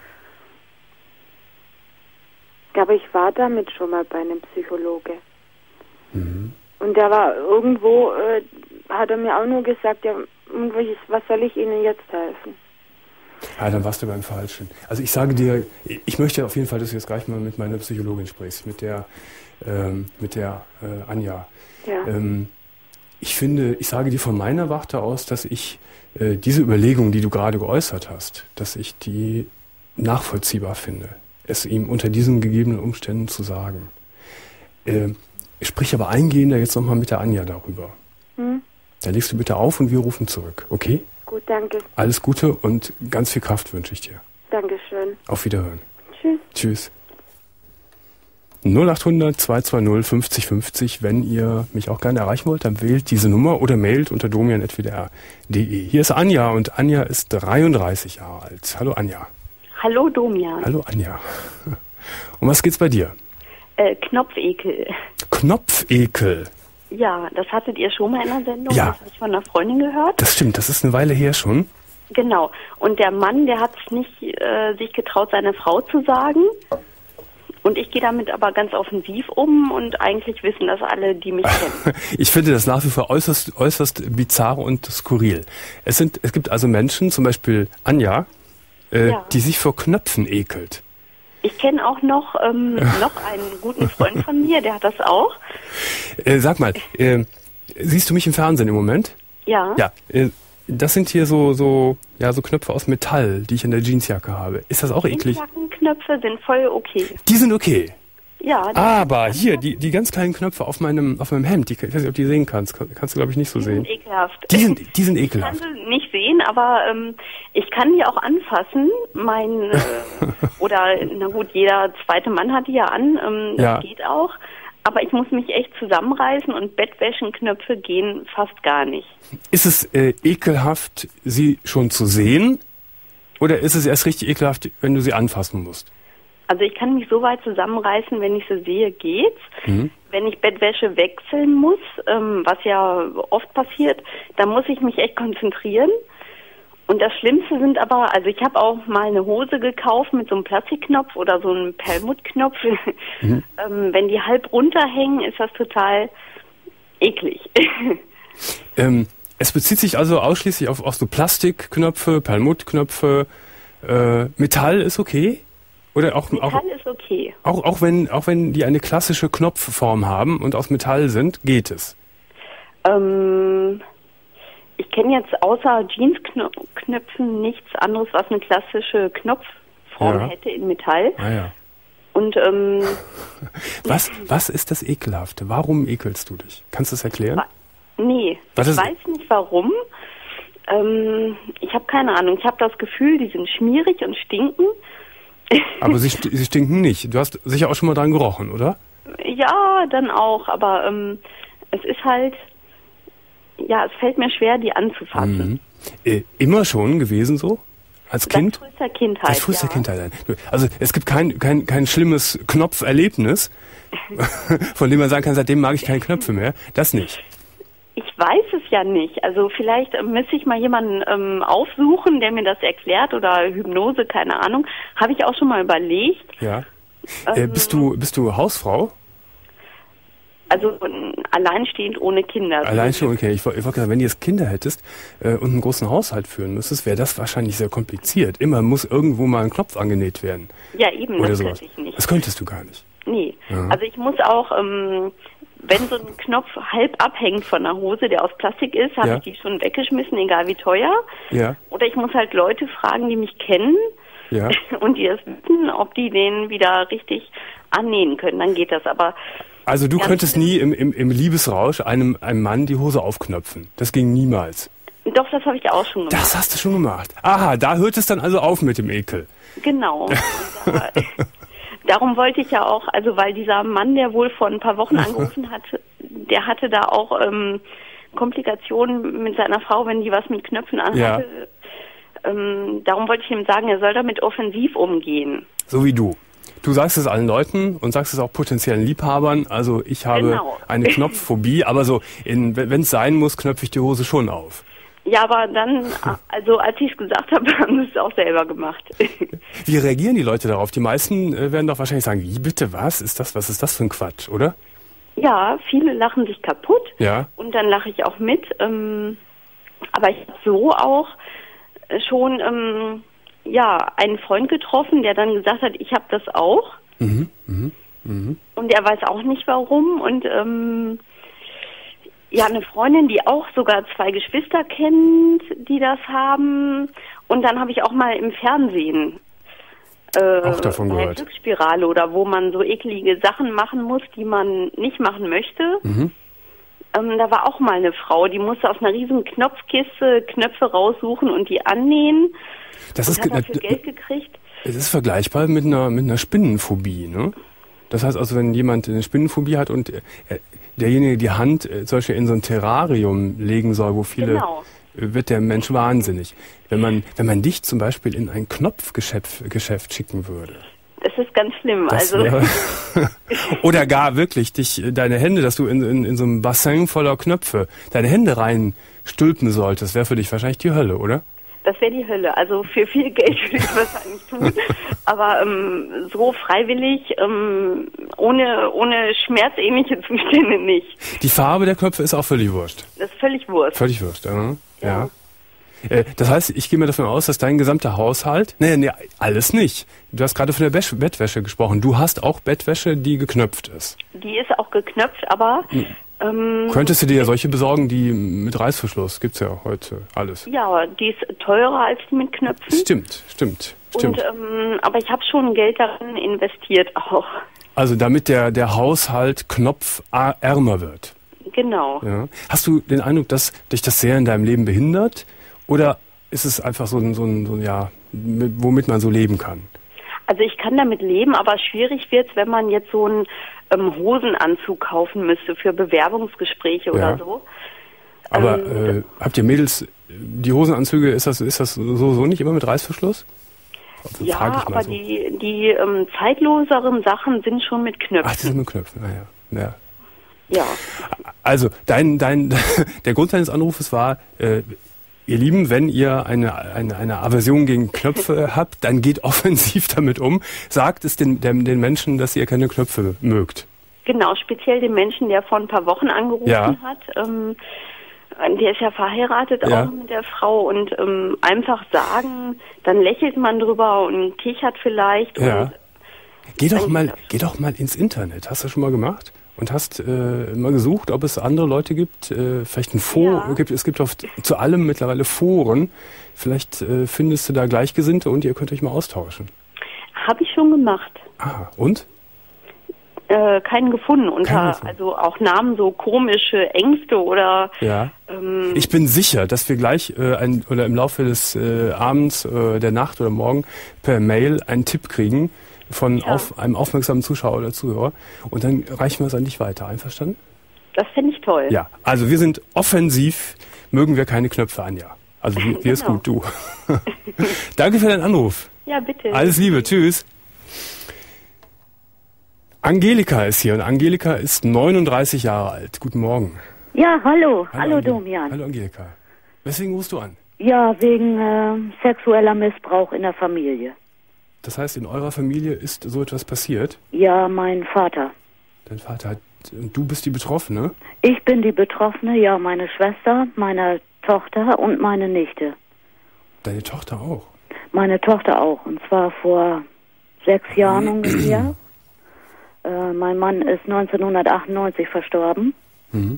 Ja, aber ich war damit schon mal bei einem Psychologe. Mhm. Und der war irgendwo, äh, hat er mir auch nur gesagt, ja, was soll ich Ihnen jetzt helfen? Ja, dann warst du beim Falschen. Also ich sage dir, ich möchte auf jeden Fall, dass du jetzt gleich mal mit meiner Psychologin sprichst, mit der, ähm, mit der äh, Anja. Ja. Ähm, ich finde, ich sage dir von meiner Warte aus, dass ich äh, diese Überlegung, die du gerade geäußert hast, dass ich die nachvollziehbar finde, es ihm unter diesen gegebenen Umständen zu sagen. Äh, sprich aber eingehender jetzt nochmal mit der Anja darüber. Hm? Dann legst du bitte auf und wir rufen zurück, okay? Gut, danke. Alles Gute und ganz viel Kraft wünsche ich dir. Dankeschön. Auf Wiederhören. Tschüss. Tschüss. 0800 220 50 50. Wenn ihr mich auch gerne erreichen wollt, dann wählt diese Nummer oder mailt unter domian.wdr.de. Hier ist Anja und Anja ist 33 Jahre alt. Hallo Anja. Hallo Domian. Hallo Anja. Um was geht's bei dir? Äh, Knopfekel. Knopfekel. Ja, das hattet ihr schon mal in der Sendung. Ja. Das habe ich von einer Freundin gehört. Das stimmt, das ist eine Weile her schon. Genau. Und der Mann, der hat es nicht äh, sich getraut, seiner Frau zu sagen. Und ich gehe damit aber ganz offensiv um und eigentlich wissen das alle, die mich [laughs] kennen. Ich finde das nach wie vor äußerst, äußerst bizarr und skurril. Es, sind, es gibt also Menschen, zum Beispiel Anja, äh, Ja. die sich vor Knöpfen ekelt. Ich kenne auch noch, ähm, noch einen guten Freund von mir, der hat das auch. Äh, sag mal, äh, siehst du mich im Fernsehen im Moment? Ja. Ja. Äh, das sind hier so, so, ja, so Knöpfe aus Metall, die ich in der Jeansjacke habe. Ist das auch eklig? Jackenknöpfe sind voll okay. Die sind okay. Ja. die Aber hier, die, die ganz kleinen Knöpfe auf meinem, auf meinem Hemd, die, ich weiß nicht, ob du die sehen kannst. Kann- Kannst du, glaube ich, nicht so sehen. sind ekelhaft. Die sind, die sind Ich kann ekelhaft. sie nicht sehen, aber ähm, ich kann die auch anfassen. Mein äh, [laughs] oder na gut, jeder zweite Mann hat die ja an. Ähm, das Ja. geht auch. Aber ich muss mich echt zusammenreißen und Bettwäschenknöpfe gehen fast gar nicht. Ist es äh, ekelhaft, sie schon zu sehen? Oder ist es erst richtig ekelhaft, wenn du sie anfassen musst? Also ich kann mich so weit zusammenreißen, wenn ich sie sehe, geht's. Mhm. Wenn ich Bettwäsche wechseln muss, ähm, was ja oft passiert, dann muss ich mich echt konzentrieren. Und das Schlimmste sind aber, also ich habe auch mal eine Hose gekauft mit so einem Plastikknopf oder so einem Perlmuttknopf. [laughs] ähm, wenn die halb runterhängen, ist das total eklig. [laughs] Ähm, es bezieht sich also ausschließlich auf, auf so Plastikknöpfe, Perlmuttknöpfe. Äh, Metall ist okay? Oder auch, auch, Metall ist okay. auch, auch, wenn, auch wenn die eine klassische Knopfform haben und aus Metall sind, geht es. Ähm, ich kenne jetzt außer Jeansknöpfen nichts anderes, was eine klassische Knopfform Ja. hätte in Metall. Ah ja. Und ähm, [laughs] Was, was ist das Ekelhafte? Warum ekelst du dich? Kannst du es erklären? nee, Was ich weiß nicht warum. Ähm, ich habe keine Ahnung. Ich habe das Gefühl, die sind schmierig und stinken. [laughs] Aber sie, sie stinken nicht. Du hast sicher auch schon mal dran gerochen, oder? Ja, dann auch. Aber ähm, es ist halt, ja, es fällt mir schwer, die anzufassen. Mhm. Äh, immer schon gewesen so? Als Kind? Seit frühester Kindheit. Seit frühester ja. Kindheit. Also es gibt kein, kein, kein schlimmes Knopferlebnis, [laughs] von dem man sagen kann, seitdem mag ich keine Knöpfe mehr. Das nicht. Ich weiß es ja nicht. Also vielleicht ähm, müsste ich mal jemanden ähm, aufsuchen, der mir das erklärt oder Hypnose, keine Ahnung. Habe ich auch schon mal überlegt. Ja. Äh, bist du bist du Hausfrau? Also ähm, alleinstehend ohne Kinder. Allein schon, okay. Ich, woll- ich wollte sagen, wenn du jetzt Kinder hättest äh, und einen großen Haushalt führen müsstest, wäre das wahrscheinlich sehr kompliziert. Immer muss irgendwo mal ein Knopf angenäht werden. Ja, eben, Oder das sowas. könnte ich nicht. Das könntest du gar nicht. Nee. Ja. Also ich muss auch, ähm, wenn so ein Knopf halb abhängt von einer Hose, der aus Plastik ist, habe Ja. ich die schon weggeschmissen, egal wie teuer. Ja, Oder ich muss halt Leute fragen, die mich kennen ja. [laughs] und die es wissen, ob die den wieder richtig annähen können. Dann geht das. Aber Also du könntest nie im, im, im Liebesrausch einem, einem Mann die Hose aufknöpfen. Das ging niemals. doch, das habe ich auch schon gemacht. Das hast du schon gemacht. Aha, da hört es dann also auf mit dem Ekel. Genau. [laughs] Darum wollte ich ja auch, also weil dieser Mann, der wohl vor ein paar Wochen [laughs] angerufen hat, der hatte da auch ähm, Komplikationen mit seiner Frau, wenn die was mit Knöpfen anhatte. Ähm, darum wollte ich ihm sagen, er soll damit offensiv umgehen. So wie du. Du sagst es allen Leuten und sagst es auch potenziellen Liebhabern. Also ich habe Genau. eine Knopfphobie, aber so, wenn es sein muss, knöpfe ich die Hose schon auf. Ja, aber dann, also als ich es gesagt habe, [laughs] haben sie es auch selber gemacht. [laughs] Wie reagieren die Leute darauf? Die meisten äh, werden doch wahrscheinlich sagen, wie bitte, was ist das, was ist das für ein Quatsch, oder? ja, viele lachen sich kaputt. Ja. Und dann lache ich auch mit. Ähm, aber ich habe so auch äh, schon ähm, ja einen Freund getroffen, der dann gesagt hat, ich habe das auch. Mhm, mhm, mhm. Und er weiß auch nicht warum. Und ähm, ja, eine Freundin, die auch sogar zwei Geschwister kennt, die das haben. Und dann habe ich auch mal im Fernsehen äh, Auch davon gehört. Glücksspirale oder wo man so eklige Sachen machen muss, die man nicht machen möchte. Mhm. Ähm, da war auch mal eine Frau, die musste aus einer riesen Knopfkiste Knöpfe raussuchen und die annähen Das und ist, hat ge- dafür Geld gekriegt. es ist vergleichbar mit einer, mit einer Spinnenphobie, ne? Das heißt also, wenn jemand eine Spinnenphobie hat und äh, derjenige die Hand äh, zum Beispiel in so ein Terrarium legen soll, wo viele, Genau. äh, wird der Mensch wahnsinnig. Wenn man, wenn man dich zum Beispiel in ein Knopfgeschäft Geschäft schicken würde. Das ist ganz schlimm. Das also [laughs] Oder gar wirklich dich, äh, deine Hände, dass du in, in, in so einem Bassin voller Knöpfe deine Hände rein stülpen solltest, wäre für dich wahrscheinlich die Hölle, oder? Das wäre die Hölle. Also für viel Geld [laughs] würde ich wahrscheinlich tun. Aber ähm, so freiwillig, ähm, ohne, ohne schmerzähnliche Zustände nicht. Die Farbe der Knöpfe ist auch völlig wurscht. Das ist völlig Wurst. Völlig wurscht, ja. ja. Äh, Das heißt, ich gehe mir davon aus, dass dein gesamter Haushalt, nee, nee, alles nicht. Du hast gerade von der Bettwäsche gesprochen. Du hast auch Bettwäsche, die geknöpft ist. Die ist auch geknöpft, aber ähm, Könntest du dir ja solche besorgen, die mit Reißverschluss, gibt's ja heute alles. ja, die ist teurer als die mit Knöpfen. Stimmt, stimmt, stimmt. Und, ähm, aber ich habe schon Geld darin investiert auch. Also damit der, der Haushalt knopfärmer wird. Genau. Ja. Hast du den Eindruck, dass dich das sehr in deinem Leben behindert? Oder ist es einfach so ein, so ein, so ein ja, mit, womit man so leben kann? Also ich kann damit leben, aber schwierig wird's, wenn man jetzt so einen ähm, Hosenanzug kaufen müsste für Bewerbungsgespräche Ja. oder so. Aber Ähm, äh, habt ihr Mädels, die Hosenanzüge, ist das, ist das so, so nicht immer mit Reißverschluss? Also Ja, aber so. die, die ähm, zeitloseren Sachen sind schon mit Ach, die Knöpfen. sind mit Knöpfen, naja. Ja. Ja. Also, dein, dein, [laughs] der Grund deines Anrufes war, äh, ihr Lieben, wenn ihr eine, eine, eine Aversion gegen Knöpfe [laughs] habt, dann geht offensiv damit um. Sagt es den, den, den Menschen, dass ihr keine Knöpfe mögt. Genau, speziell dem Menschen, der vor ein paar Wochen angerufen Ja. hat. Ähm, der ist ja verheiratet Ja. auch mit der Frau und ähm, einfach sagen, dann lächelt man drüber und kichert vielleicht. Ja. Geh doch mal, das. geh doch mal ins Internet. Hast du schon mal gemacht? Und hast äh, mal gesucht, ob es andere Leute gibt, äh, vielleicht ein Forum, Ja. gibt, es gibt auf, zu allem mittlerweile Foren. Vielleicht äh, findest du da Gleichgesinnte und ihr könnt euch mal austauschen. habe ich schon gemacht. Ah, und? Äh, keinen gefunden unter, gefunden. also auch Namen so komische Ängste oder Ja. ähm, Ich bin sicher, dass wir gleich äh, ein, oder im Laufe des äh, Abends, äh, der Nacht oder morgen per Mail einen Tipp kriegen von Ja. auf, einem aufmerksamen Zuschauer oder Zuhörer und dann reichen wir es an dich weiter. Einverstanden? das fände ich toll. Ja, also wir sind offensiv, mögen wir keine Knöpfe an, ja. Also [laughs] wir, wir ist Genau. gut, du. [laughs] Danke für deinen Anruf. Ja, bitte. Alles Liebe, tschüss. Angelika ist hier und Angelika ist 39 Jahre alt. Guten Morgen. Ja, hallo. Hallo, Ange- Domian. Hallo Angelika. Weswegen rufst du an? Ja, wegen äh, sexueller Missbrauch in der Familie. Das heißt, in eurer Familie ist so etwas passiert? Ja, mein Vater. Dein Vater hat, und du bist die Betroffene? Ich bin die Betroffene, ja, meine Schwester, meine Tochter und meine Nichte. Deine Tochter auch? Meine Tochter auch, und zwar vor sechs Jahren [clears throat] ungefähr. Äh, mein Mann ist 1998 verstorben Mhm.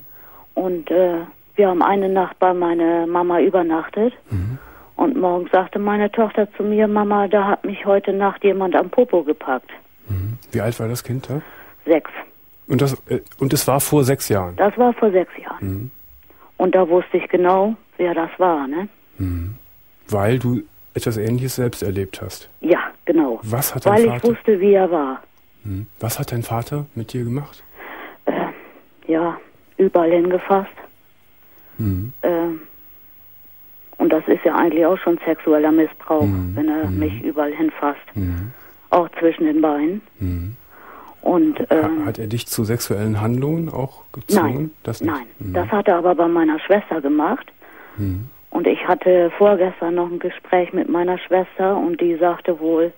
und äh, wir haben eine Nacht bei meiner Mama übernachtet. Mhm. Und morgens sagte meine Tochter zu mir, Mama, da hat mich heute Nacht jemand am Popo gepackt. Wie alt war das Kind da? Sechs. Und das, äh, und es war vor sechs Jahren? Das war vor sechs Jahren. Mhm. Und da wusste ich genau, wer das war, ne? Weil du etwas Ähnliches selbst erlebt hast. Ja, genau. Was hat dein Weil ich Vater? wusste, wie er war. Mhm. Was hat dein Vater mit dir gemacht? Ja, überall hingefasst. Mhm. Ähm, und das ist ja eigentlich auch schon sexueller Missbrauch, Mhm. wenn er Mhm. mich überall hinfasst. Mhm. Auch zwischen den Beinen. Mhm. Und ähm, Hat er dich zu sexuellen Handlungen auch gezwungen? nein, nein. Mhm. Das hat er aber bei meiner Schwester gemacht. Mhm. Und ich hatte vorgestern noch ein Gespräch mit meiner Schwester und die sagte wohl,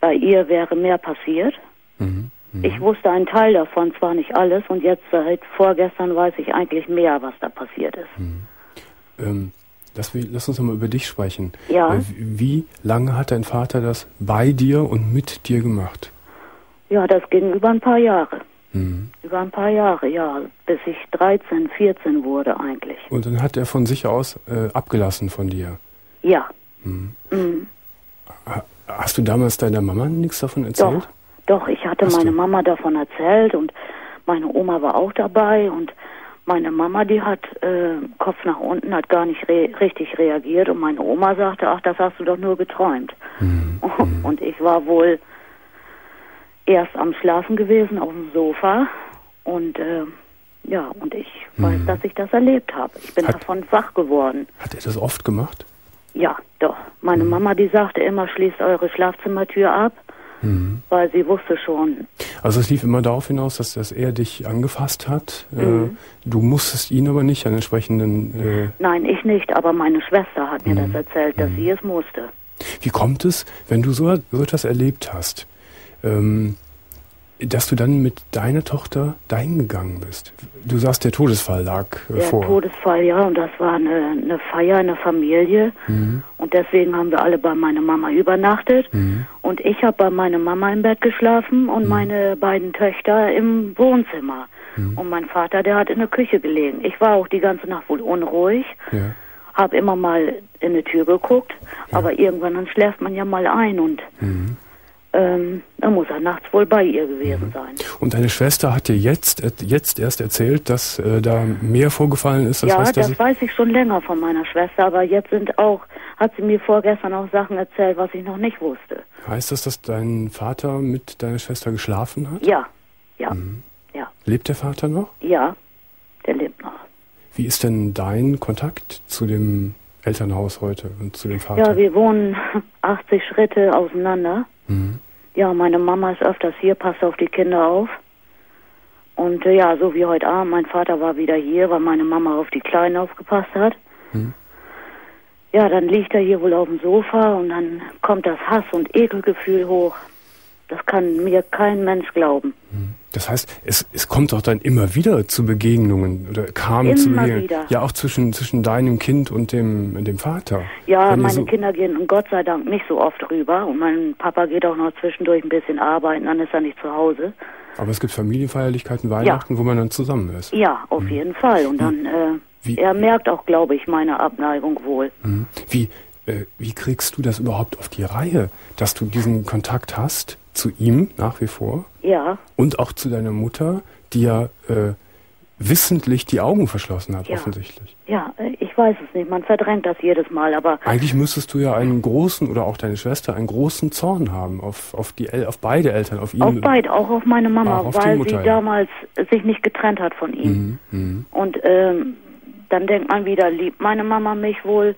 bei ihr wäre mehr passiert. Mhm. Mhm. Ich wusste einen Teil davon, zwar nicht alles, und jetzt seit vorgestern weiß ich eigentlich mehr, was da passiert ist. Ähm, lass, lass uns noch mal über dich sprechen. Ja. Äh, wie lange hat dein Vater das bei dir und mit dir gemacht? Ja, das ging über ein paar Jahre. Mhm. Über ein paar Jahre, ja, bis ich 13, 14 wurde eigentlich. Und dann hat er von sich aus äh, abgelassen von dir. Ja. Mhm. Mhm. Ha- Hast du damals deiner Mama nichts davon erzählt? Doch, doch ich hatte Hast meine du? Mama davon erzählt und meine Oma war auch dabei und meine Mama, die hat äh, Kopf nach unten, hat gar nicht re richtig reagiert und meine Oma sagte, ach, das hast du doch nur geträumt. Mhm. [laughs] Und ich war wohl erst am Schlafen gewesen auf dem Sofa und äh, ja, und ich weiß, mhm. dass ich das erlebt habe. Ich bin hat, davon wach geworden. Hat er das oft gemacht? Ja, doch. Meine mhm. Mama, die sagte immer, schließt eure Schlafzimmertür ab, mhm. weil sie wusste schon. Also es lief immer darauf hinaus, dass, dass er dich angefasst hat. Äh, mhm. Äh, du musstest ihn aber nicht an entsprechenden... Äh Nein, ich nicht, aber meine Schwester hat mir das mhm. erzählt, dass mhm. sie es musste. Wie kommt es, wenn du so, so etwas erlebt hast? Ähm, dass du dann mit deiner Tochter dahin gegangen bist. Du sagst, der Todesfall lag äh, der vor. Der Todesfall, ja, und das war eine, eine Feier in der Familie. Mhm. Und deswegen haben wir alle bei meiner Mama übernachtet. Mhm. Und ich habe bei meiner Mama im Bett geschlafen und mhm. meine beiden Töchter im Wohnzimmer. Mhm. Und mein Vater, der hat in der Küche gelegen. Ich war auch die ganze Nacht wohl unruhig. Ja. Habe immer mal in die Tür geguckt, ja. aber irgendwann dann schläft man ja mal ein und mhm ähm, dann muss er nachts wohl bei ihr gewesen mhm. sein. Und deine Schwester hat dir jetzt, jetzt erst erzählt, dass äh, da mehr vorgefallen ist? Das ja, heißt, das weiß ich schon länger von meiner Schwester, aber jetzt sind auch, hat sie mir vorgestern auch Sachen erzählt, was ich noch nicht wusste. Heißt das, dass dein Vater mit deiner Schwester geschlafen hat? Ja, ja, mhm. ja. Lebt der Vater noch? Ja, der lebt noch. Wie ist denn dein Kontakt zu dem Elternhaus heute und zu dem Vater? Ja, wir wohnen 80 Schritte auseinander. Mhm. Ja, meine Mama ist öfters hier, passt auf die Kinder auf. Und äh, ja, so wie heute Abend, mein Vater war wieder hier, weil meine Mama auf die Kleinen aufgepasst hat. Mhm. Ja, dann liegt er hier wohl auf dem Sofa und dann kommt das Hass- und Ekelgefühl hoch. Das kann mir kein Mensch glauben. Mhm. Das heißt, es, es kommt doch dann immer wieder zu Begegnungen oder kam immer zu Begegnungen. Wieder. Ja, auch zwischen, zwischen deinem Kind und dem, dem Vater. Ja, Wenn meine so Kinder gehen Gott sei Dank nicht so oft rüber und mein Papa geht auch noch zwischendurch ein bisschen arbeiten, dann ist er nicht zu Hause. Aber es gibt Familienfeierlichkeiten, Weihnachten, ja. wo man dann zusammen ist. Ja, auf mhm. jeden Fall. Und dann, äh, wie, er merkt auch, glaube ich, meine Abneigung wohl. Mhm. Wie, äh, wie kriegst du das überhaupt auf die Reihe, dass du diesen Kontakt hast zu ihm nach wie vor? Ja. Und auch zu deiner Mutter, die ja äh, wissentlich die Augen verschlossen hat, ja. offensichtlich. Ja, äh, ich weiß es nicht. Man verdrängt das jedes Mal, aber. Eigentlich müsstest du ja einen großen, oder auch deine Schwester, einen großen Zorn haben auf, auf, die, auf beide Eltern, auf ihn. Auf beide, auch auf meine Mama, auf weil Mutter, sie ja. damals sich nicht getrennt hat von ihm. Mhm, mh. Und ähm, dann denkt man wieder, liebt meine Mama mich wohl?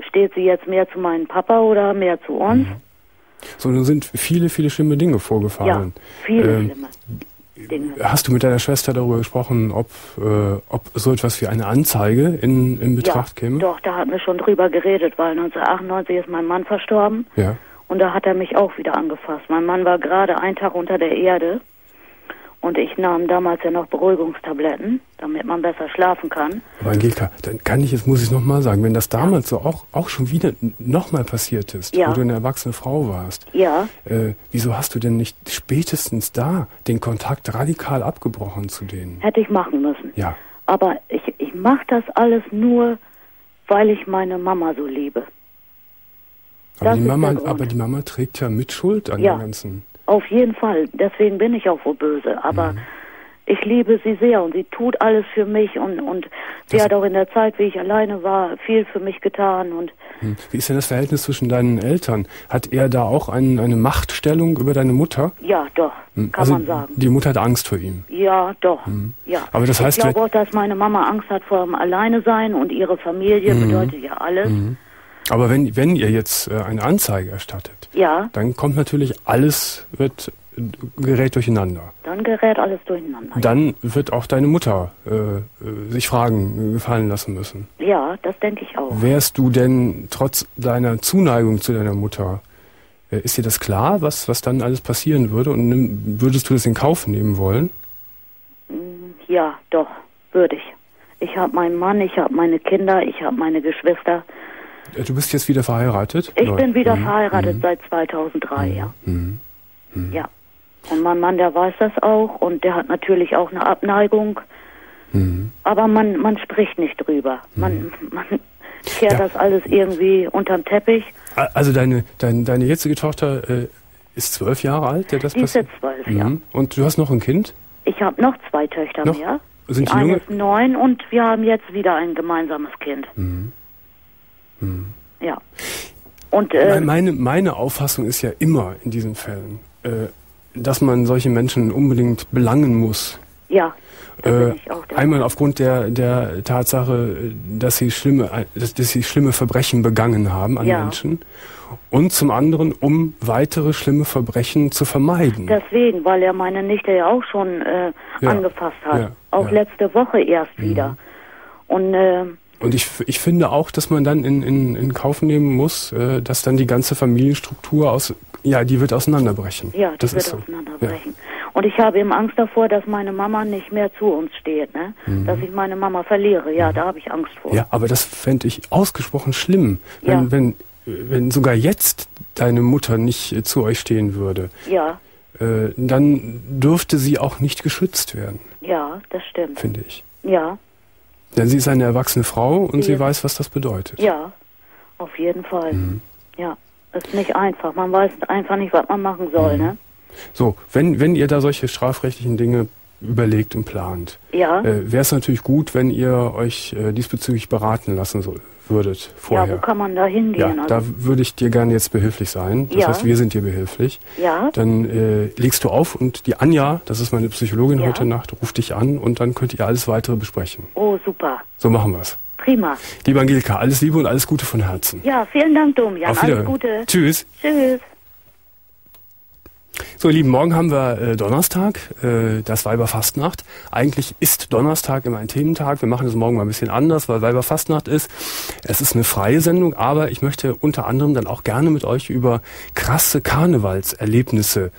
Steht sie jetzt mehr zu meinem Papa oder mehr zu uns? Mhm. So, nun sind viele, viele schlimme Dinge vorgefallen. Ja, viele ähm, schlimme Dinge. Hast du mit deiner Schwester darüber gesprochen, ob, äh, ob so etwas wie eine Anzeige in, in Betracht ja, käme? Doch, da hatten wir schon drüber geredet, weil 1998 ist mein Mann verstorben. Ja. Und da hat er mich auch wieder angefasst. Mein Mann war gerade einen Tag unter der Erde. Und ich nahm damals ja noch Beruhigungstabletten, damit man besser schlafen kann. Aber Angelika, dann kann ich jetzt, muss ich nochmal sagen, wenn das damals so auch, auch schon wieder nochmal passiert ist, ja. wo du eine erwachsene Frau warst, ja. Äh, wieso hast du denn nicht spätestens da den Kontakt radikal abgebrochen zu denen? Hätte ich machen müssen. Ja. Aber ich, ich mache das alles nur, weil ich meine Mama so liebe. Aber die, Mama, aber die Mama trägt ja Mitschuld an ja. dem Ganzen. Auf jeden Fall. Deswegen bin ich auch wohl böse. Aber mhm. ich liebe sie sehr und sie tut alles für mich und, und sie das hat auch in der Zeit, wie ich alleine war, viel für mich getan. Und mhm. Wie ist denn das Verhältnis zwischen deinen Eltern? Hat er da auch ein, eine Machtstellung über deine Mutter? Ja, doch, mhm. kann also man sagen. Die Mutter hat Angst vor ihm? Ja, doch. Mhm. Ja. Aber das heißt, ich glaube auch, dass meine Mama Angst hat vor dem Alleinesein und ihre Familie mhm. bedeutet ja alles. Mhm. Aber wenn, wenn ihr jetzt äh, eine Anzeige erstattet, ja. dann kommt natürlich alles, wird gerät durcheinander. Dann gerät alles durcheinander. Dann wird auch deine Mutter äh, äh, sich Fragen gefallen lassen müssen. Ja, das denke ich auch. Wärst du denn trotz deiner Zuneigung zu deiner Mutter, äh, ist dir das klar, was, was dann alles passieren würde? Und nimm, würdest du das in Kauf nehmen wollen? Mm, ja, doch, würde ich. Ich habe meinen Mann, ich habe meine Kinder, ich habe meine Geschwister. Du bist jetzt wieder verheiratet? Ich Nein. bin wieder mhm. verheiratet mhm. seit 2003, mhm. ja. Mhm. Ja. Und mein Mann, der weiß das auch und der hat natürlich auch eine Abneigung. Mhm. Aber man, man spricht nicht drüber. Man, man kehrt ja. das alles irgendwie unterm Teppich. Also deine, deine, deine jetzige Tochter äh, ist zwölf Jahre alt, der das Die ist passiert? jetzt zwölf, ja. Und du hast noch ein Kind? Ich habe noch zwei Töchter Noch? mehr. Sind die die eine junge? ist neun und wir haben jetzt wieder ein gemeinsames Kind. Mhm. Ja. Und äh, Meine, meine Auffassung ist ja immer in diesen Fällen, äh, dass man solche Menschen unbedingt belangen muss. ja, Äh, einmal aufgrund der, der Tatsache, dass sie schlimme, äh, dass, dass sie schlimme Verbrechen begangen haben an Ja. Menschen. Und zum anderen, um weitere schlimme Verbrechen zu vermeiden. Deswegen, weil er meine Nichte ja auch schon äh, Ja, angefasst hat. ja, auch letzte Woche erst wieder. Und äh, Und ich, ich finde auch, dass man dann in, in, in Kauf nehmen muss, äh, dass dann die ganze Familienstruktur aus, ja, die wird auseinanderbrechen. ja, das, das wird ist so. auseinanderbrechen. Und ich habe eben Angst davor, dass meine Mama nicht mehr zu uns steht, ne? Mhm. Dass ich meine Mama verliere. Ja, da habe ich Angst vor. Ja, aber das fände ich ausgesprochen schlimm, wenn, Ja. wenn, wenn sogar jetzt deine Mutter nicht äh, zu euch stehen würde. ja, Äh, dann dürfte sie auch nicht geschützt werden, ja, das stimmt. finde ich. Ja, Denn sie ist eine erwachsene Frau und sie Ja. weiß, was das bedeutet. ja, auf jeden Fall. Mhm. Ja, ist nicht einfach. Man weiß einfach nicht, was man machen soll, Mhm. ne? So, wenn, wenn ihr da solche strafrechtlichen Dinge überlegt und plant, Ja, äh, wäre es natürlich gut, wenn ihr euch äh, diesbezüglich beraten lassen so, würdet vorher. ja, wo kann man da hingehen? Ja, also, da würde ich dir gerne jetzt behilflich sein. Das Ja. heißt, wir sind dir behilflich. ja, Dann äh, legst du auf und die Anja, das ist meine Psychologin Ja. heute Nacht, ruft dich an und dann könnt ihr alles weitere besprechen. oh, super. So machen wir's. Prima. Liebe Angelika, alles Liebe und alles Gute von Herzen. Ja, vielen Dank, Domian. Auf Alles Wiedersehen. Gute. Tschüss. Tschüss. So, ihr Lieben, morgen haben wir äh, Donnerstag, äh, das Weiberfastnacht. Eigentlich ist Donnerstag immer ein Thementag. Wir machen das morgen mal ein bisschen anders, weil Weiberfastnacht ist. Es ist eine freie Sendung, aber ich möchte unter anderem dann auch gerne mit euch über krasse Karnevalserlebnisse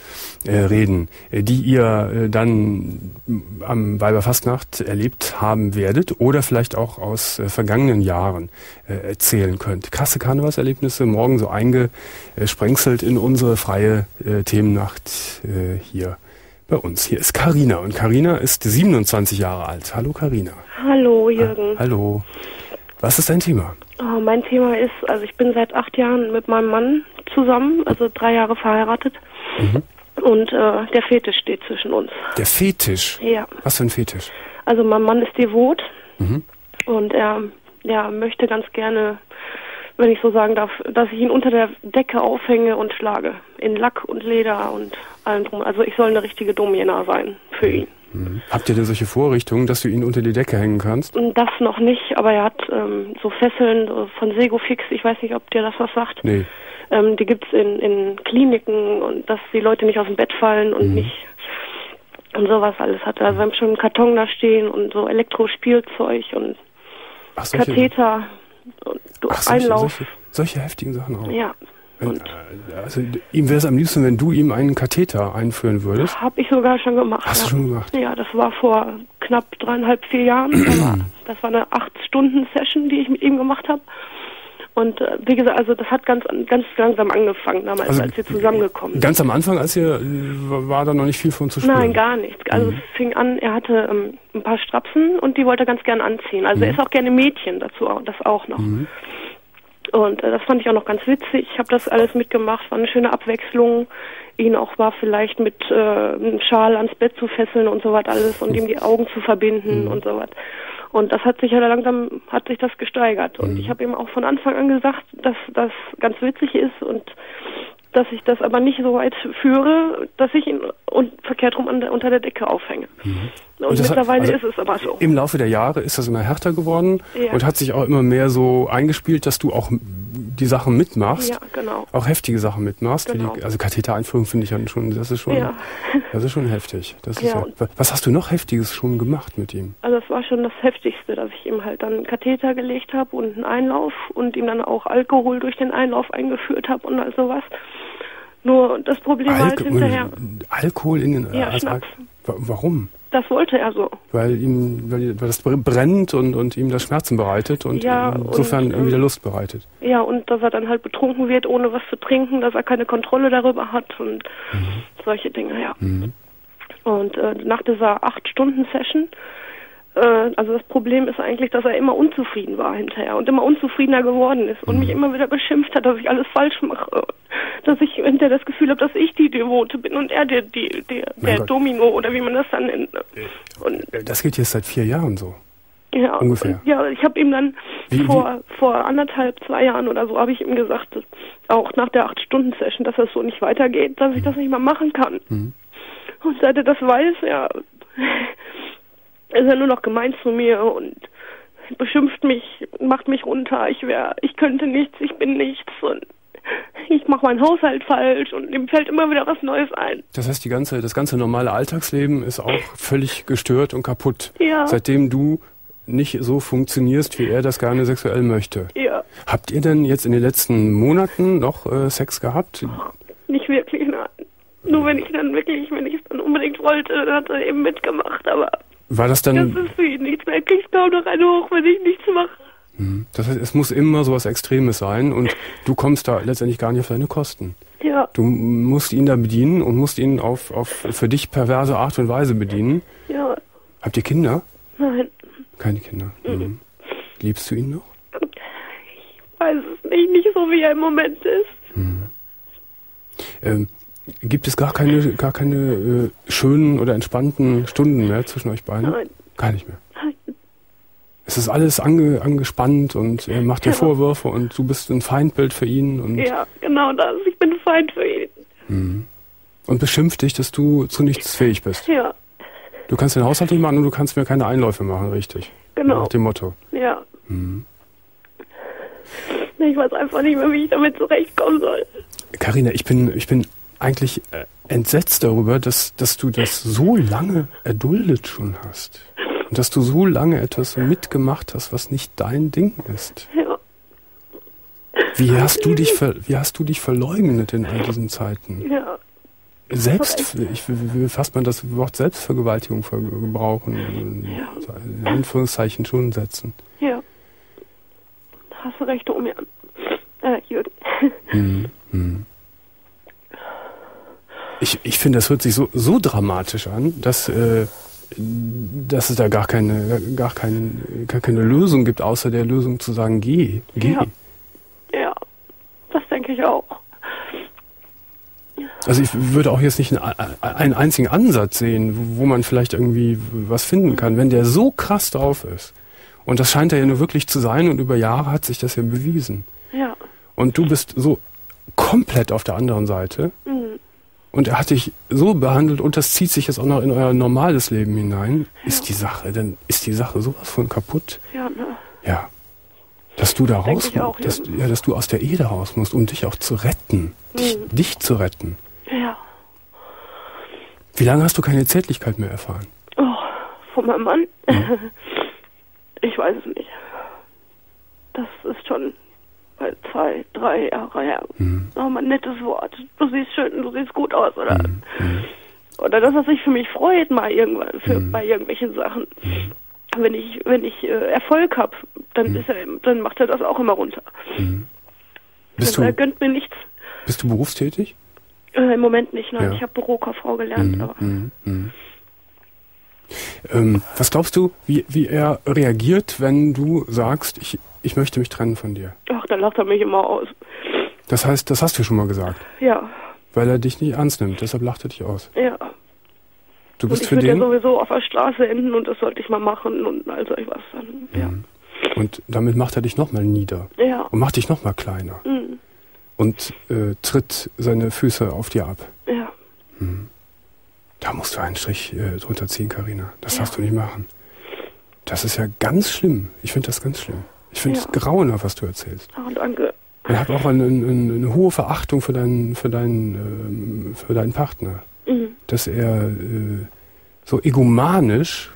äh, reden, äh, die ihr äh, dann am Weiberfastnacht erlebt haben werdet oder vielleicht auch aus äh, vergangenen Jahren äh, erzählen könnt. Krasse Karnevalserlebnisse, morgen so eingesprengselt in unsere freie äh, Themennacht äh, hier bei uns. Hier ist Karina und Karina ist 27 Jahre alt. Hallo Karina. Hallo Jürgen. Hallo. Was ist dein Thema? Oh, mein Thema ist, also ich bin seit acht Jahren mit meinem Mann zusammen, also drei Jahre verheiratet. Und äh, der Fetisch steht zwischen uns. Der Fetisch. Ja. Was für ein Fetisch? Also mein Mann ist devot Mhm. und er ja, möchte ganz gerne, wenn ich so sagen darf, dass ich ihn unter der Decke aufhänge und schlage. In Lack und Leder und allem drum. Also ich soll eine richtige Domina sein für ihn. Mhm. Habt ihr denn solche Vorrichtungen, dass du ihn unter die Decke hängen kannst? Das noch nicht, aber er hat ähm, so Fesseln von Segofix, ich weiß nicht, ob dir das was sagt. Nee. Ähm, die gibt's in, in Kliniken und dass die Leute nicht aus dem Bett fallen und nicht und sowas alles hat. Also wir haben schon einen Karton da stehen und so Elektrospielzeug und Ach, Katheter ach, Einlauf. solche, solche heftigen Sachen auch. Ja. Wenn, äh, also ihm wäre es am liebsten, wenn du ihm einen Katheter einführen würdest. habe ich sogar schon gemacht. Hast ja. du schon gemacht? Ja, das war vor knapp dreieinhalb, vier Jahren. [clears throat] Das war eine acht Stunden Session, die ich mit ihm gemacht habe. Und äh, wie gesagt, also das hat ganz ganz langsam angefangen damals, Also, als wir zusammengekommen sind. Ganz am Anfang, als ihr, äh, war da noch nicht viel von zu spüren. Nein, gar nicht. Also Mhm. es fing an, er hatte ähm, ein paar Strapsen und die wollte er ganz gern anziehen. Also er ist auch gerne Mädchen dazu, auch- das auch noch. Mhm. Und äh, das fand ich auch noch ganz witzig. Ich habe das alles mitgemacht, war eine schöne Abwechslung. Ihn auch war vielleicht mit äh, einem Schal ans Bett zu fesseln und so was alles und ihm die Augen zu verbinden Mhm. und so was. Und das hat sich ja langsam, hat sich das gesteigert. Und Mhm. ich habe ihm auch von Anfang an gesagt, dass das ganz witzig ist und dass ich das aber nicht so weit führe, dass ich ihn und verkehrt rum unter der Decke aufhänge. Mhm. Und hat- mittlerweile also ist es aber so. Im Laufe der Jahre ist das immer härter geworden Ja. und hat sich auch immer mehr so eingespielt, dass du auch die Sachen mitmachst. Ja, genau. Auch heftige Sachen mitmachst. Genau. Die, also Kathetereinführung finde ich ja schon, das ist schon, Ja. [laughs] das ist schon heftig. Das ist Ja. ja, was hast du noch Heftiges schon gemacht mit ihm? Also es war schon das Heftigste, dass ich ihm halt dann einen Katheter gelegt habe und einen Einlauf und ihm dann auch Alkohol durch den Einlauf eingeführt habe und all sowas. Nur das Problem war halt Alko- hinterher, Alkohol in den Ja, Schnaps. Wa- Warum? Das wollte er so. Weil ihm, weil, das brennt und, und ihm das Schmerzen bereitet und Ja, insofern und, ihm wieder ähm, Lust bereitet. Ja, und dass er dann halt betrunken wird, ohne was zu trinken, dass er keine Kontrolle darüber hat und solche Dinge, ja. Mhm. Und äh, nach dieser acht Stunden Session äh, also das Problem ist eigentlich, dass er immer unzufrieden war hinterher und immer unzufriedener geworden ist und mich immer wieder beschimpft hat, dass ich alles falsch mache. Dass ich hinterher das Gefühl habe, dass ich die Devote bin und er der, die, der, der. Domino oder wie man das dann nennt. Und Das geht jetzt seit vier Jahren so. ja, Ungefähr. Ja, ich habe ihm dann Wie- vor vor anderthalb, zwei Jahren oder so habe ich ihm gesagt, auch nach der acht Stunden Session, dass das so nicht weitergeht, dass ich das nicht mehr machen kann. Mhm. Und seit er das weiß, ja, ist er nur noch gemein zu mir und beschimpft mich, macht mich runter. Ich wäre, ich könnte nichts, ich bin nichts und ich mache meinen Haushalt falsch und ihm fällt immer wieder was Neues ein. Das heißt, die ganze, das ganze normale Alltagsleben ist auch völlig gestört und kaputt. Ja. Seitdem du nicht so funktionierst, wie er das gerne sexuell möchte. Ja, Habt ihr denn jetzt in den letzten Monaten noch äh, Sex gehabt? nicht wirklich, nein. Nur wenn ich dann wirklich, wenn ich es dann unbedingt wollte, dann hat er eben mitgemacht, aber War das das dann, ist für ihn nichts mehr. Er kriegt kaum noch einen hoch, wenn ich nichts mache. Hm, das heißt, es muss immer so was Extremes sein und du kommst da letztendlich gar nicht auf deine Kosten. Ja, Du musst ihn da bedienen und musst ihn auf, auf für dich perverse Art und Weise bedienen. ja, Habt ihr Kinder? nein. Keine Kinder. Mhm. Liebst du ihn noch? weiß es nicht, nicht so wie er im Moment ist. Ähm, gibt es gar keine, gar keine äh, schönen oder entspannten Stunden mehr zwischen euch beiden? Nein. Gar nicht mehr. Nein. Es ist alles ange, angespannt und er macht dir Ja. Vorwürfe und du bist ein Feindbild für ihn und, Ja, genau das. Ich bin Feind für ihn. und beschimpft dich, dass du zu nichts fähig bist. Ja, Du kannst den Haushalt nicht machen und du kannst mir keine Einläufe machen, richtig. genau. Nach dem Motto. Ja. Ich weiß einfach nicht mehr, wie ich damit zurechtkommen soll. Karina, ich bin, ich bin eigentlich äh, entsetzt darüber, dass, dass du das so lange erduldet schon hast. Und dass du so lange etwas mitgemacht hast, was nicht dein Ding ist. Ja. Wie hast du dich, ver, wie hast du dich verleugnet in all diesen Zeiten? Ja. Selbst, ich, wie wie fasst man das Wort Selbstvergewaltigung ver- gebrauchen? In Anführungszeichen schon setzen. Ja. Da hast du recht, Omian. Äh, Jürgen. Ich, ich finde, das hört sich so, so dramatisch an, dass, äh, dass es da gar keine, gar, kein, gar keine Lösung gibt, außer der Lösung zu sagen, geh, geh. Ja. Ja. Das denke ich auch. Also ich würde auch jetzt nicht einen, einen einzigen Ansatz sehen, wo man vielleicht irgendwie was finden kann, wenn der so krass drauf ist. Und das scheint er ja nur wirklich zu sein und über Jahre hat sich das ja bewiesen. Ja. Und du bist so komplett auf der anderen Seite. Und er hat dich so behandelt und das zieht sich jetzt auch noch in euer normales Leben hinein. Ist die Sache, dann ist die Sache sowas von kaputt. Ja, ne? Ja. Dass du da raus auch, dass, ja. ja, dass du aus der Ehe raus musst, um dich auch zu retten. Dich, Mhm. dich zu retten. Ja. Wie lange hast du keine Zärtlichkeit mehr erfahren? Oh, von meinem Mann? Mhm. [laughs] Ich weiß es nicht. Das ist schon zwei, drei Jahre her. Mhm. Oh, mein nettes Wort. Du siehst schön, du siehst gut aus, oder? Mhm. Oder dass er sich für mich freut, mal irgendwann, für, bei irgendwelchen Sachen. Mhm. Wenn ich, wenn ich äh, Erfolg habe, dann ist er, dann macht er das auch immer runter. Bist Also er du, gönnt mir nichts. bist du berufstätig? Äh, Im Moment nicht, nein. Ja. Ich habe Bürokauffrau gelernt, aber Mhm. Mhm. Ähm, was glaubst du, wie, wie er reagiert, wenn du sagst, ich, ich möchte mich trennen von dir? ach, dann lacht er mich immer aus. Das heißt, das hast du schon mal gesagt, Ja, weil er dich nicht ernst nimmt, deshalb lacht er dich aus. ja. Du Und bist ich für würde ja den sowieso auf der Straße enden und das sollte ich mal machen und all solch was dann. Ja. und damit macht er dich nochmal nieder Ja. und macht dich nochmal kleiner Mhm. und äh, tritt seine Füße auf dir ab. Ja. Da musst du einen Strich äh, drunter ziehen, Karina. Das darfst du nicht machen. Das ist ja ganz schlimm. Ich finde das ganz schlimm. Ich finde es Ja. grauenhaft, was du erzählst. Ach, danke. Ich habe auch eine, eine, eine hohe Verachtung für deinen, für deinen, ähm, für deinen Partner. Mhm. Dass er äh, so egomanisch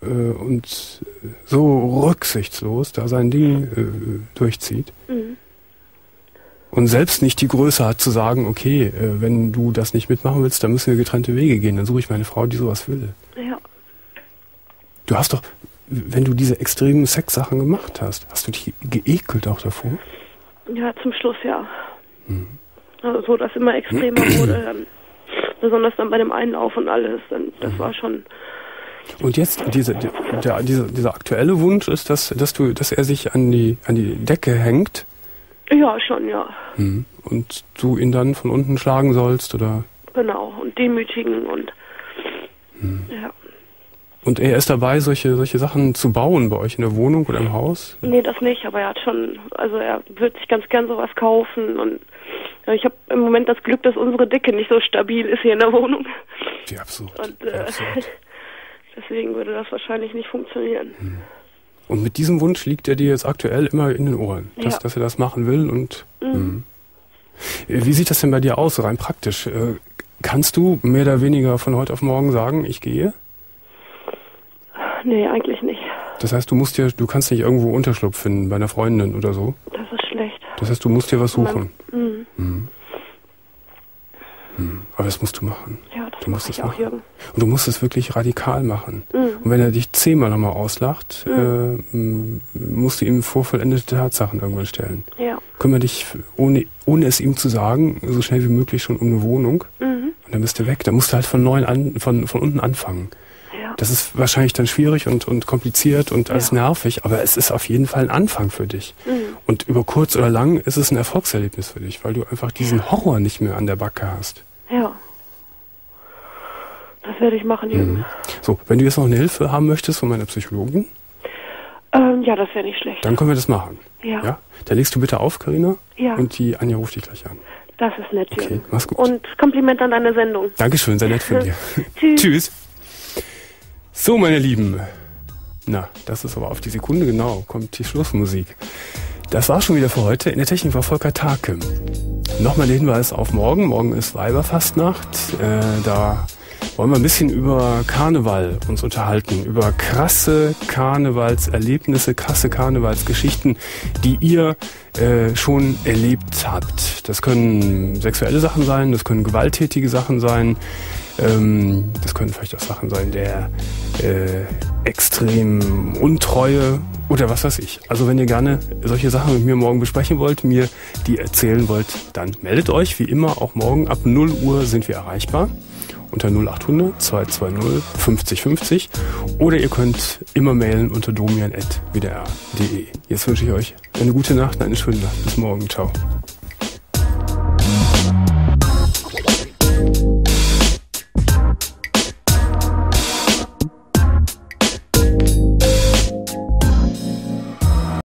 äh, und so rücksichtslos da sein Ding äh, durchzieht. Mhm. Und selbst nicht die Größe hat zu sagen, okay, äh, wenn du das nicht mitmachen willst, dann müssen wir getrennte Wege gehen. Dann suche ich meine Frau, die sowas will. Ja. Du hast doch, wenn du diese extremen Sexsachen gemacht hast, hast du dich geekelt auch davor? Ja, zum Schluss ja. Mhm. Also so, dass immer extremer [clears throat] wurde. Dann, besonders dann bei dem Einlauf und alles. Dann, das Mhm. war schon Und jetzt diese, der, dieser, dieser aktuelle Wunsch ist, dass, dass du, dass er sich an die an die Decke hängt. Ja, schon, ja. Hm. Und du ihn dann von unten schlagen sollst, oder? Genau, und demütigen und hm. ja. Und er ist dabei, solche, solche Sachen zu bauen bei euch in der Wohnung oder im Haus? Nee, das nicht, aber er hat schon, also er wird sich ganz gern sowas kaufen und ja, ich habe im Moment das Glück, dass unsere Decke nicht so stabil ist hier in der Wohnung. Wie absurd. Und äh, absurd. [laughs] deswegen würde das wahrscheinlich nicht funktionieren. Hm. Und mit diesem Wunsch liegt er dir jetzt aktuell immer in den Ohren, dass, ja. dass er das machen will und mhm. Hm. Wie sieht das denn bei dir aus, rein praktisch? Äh, kannst du mehr oder weniger von heute auf morgen sagen, ich gehe? Nee, eigentlich nicht. Das heißt, du musst dir, du kannst nicht irgendwo Unterschlupf finden bei einer Freundin oder so? Das ist schlecht. Das heißt, du musst dir was suchen. Mhm. Mhm. Mhm. Aber das musst du machen. Ja, das du musst es machen. Auch, Jürgen. Und du musst es wirklich radikal machen. Mhm. Und wenn er dich zehnmal nochmal auslacht, mhm. äh, musst du ihm vor vollendete Tatsachen irgendwann stellen. Ja. Kümmere dich, ohne, ohne es ihm zu sagen, so schnell wie möglich schon um eine Wohnung. Mhm. Und dann bist du weg. Da musst du halt von neuem an, von, von unten anfangen. Das ist wahrscheinlich dann schwierig und, und kompliziert und alles ja. nervig, aber es ist auf jeden Fall ein Anfang für dich. Mhm. Und über kurz oder lang ist es ein Erfolgserlebnis für dich, weil du einfach diesen Horror nicht mehr an der Backe hast. Ja. Das werde ich machen, Jürgen. Mhm. So, wenn du jetzt noch eine Hilfe haben möchtest von meiner Psychologin. Ähm, ja, das wäre nicht schlecht. Dann können wir das machen. Ja. ja? Dann legst du bitte auf, Karina. Ja. Und die Anja ruft dich gleich an. Das ist nett, Jürgen. Okay, mach's gut. Und Kompliment an deine Sendung. Dankeschön, sehr nett von [laughs] dir. Tschüss. Tschüss. So, meine Lieben. Na, das ist aber auf die Sekunde genau, kommt die Schlussmusik. Das war schon wieder für heute. In der Technik war Volker Take. Nochmal der Hinweis auf morgen. Morgen ist Weiberfastnacht. Äh, da wollen wir ein bisschen über Karneval uns unterhalten. Über krasse Karnevalserlebnisse, krasse Karnevalsgeschichten, die ihr äh, schon erlebt habt. Das können sexuelle Sachen sein, das können gewalttätige Sachen sein. Ähm, das können vielleicht auch Sachen sein der äh, extrem Untreue oder was weiß ich. Also wenn ihr gerne solche Sachen mit mir morgen besprechen wollt, mir die erzählen wollt, dann meldet euch. Wie immer, auch morgen ab 0 Uhr sind wir erreichbar unter 0800 220 50 50 oder ihr könnt immer mailen unter domian.wdr.de. Jetzt wünsche ich euch eine gute Nacht, eine schöne Nacht. Bis morgen. Ciao.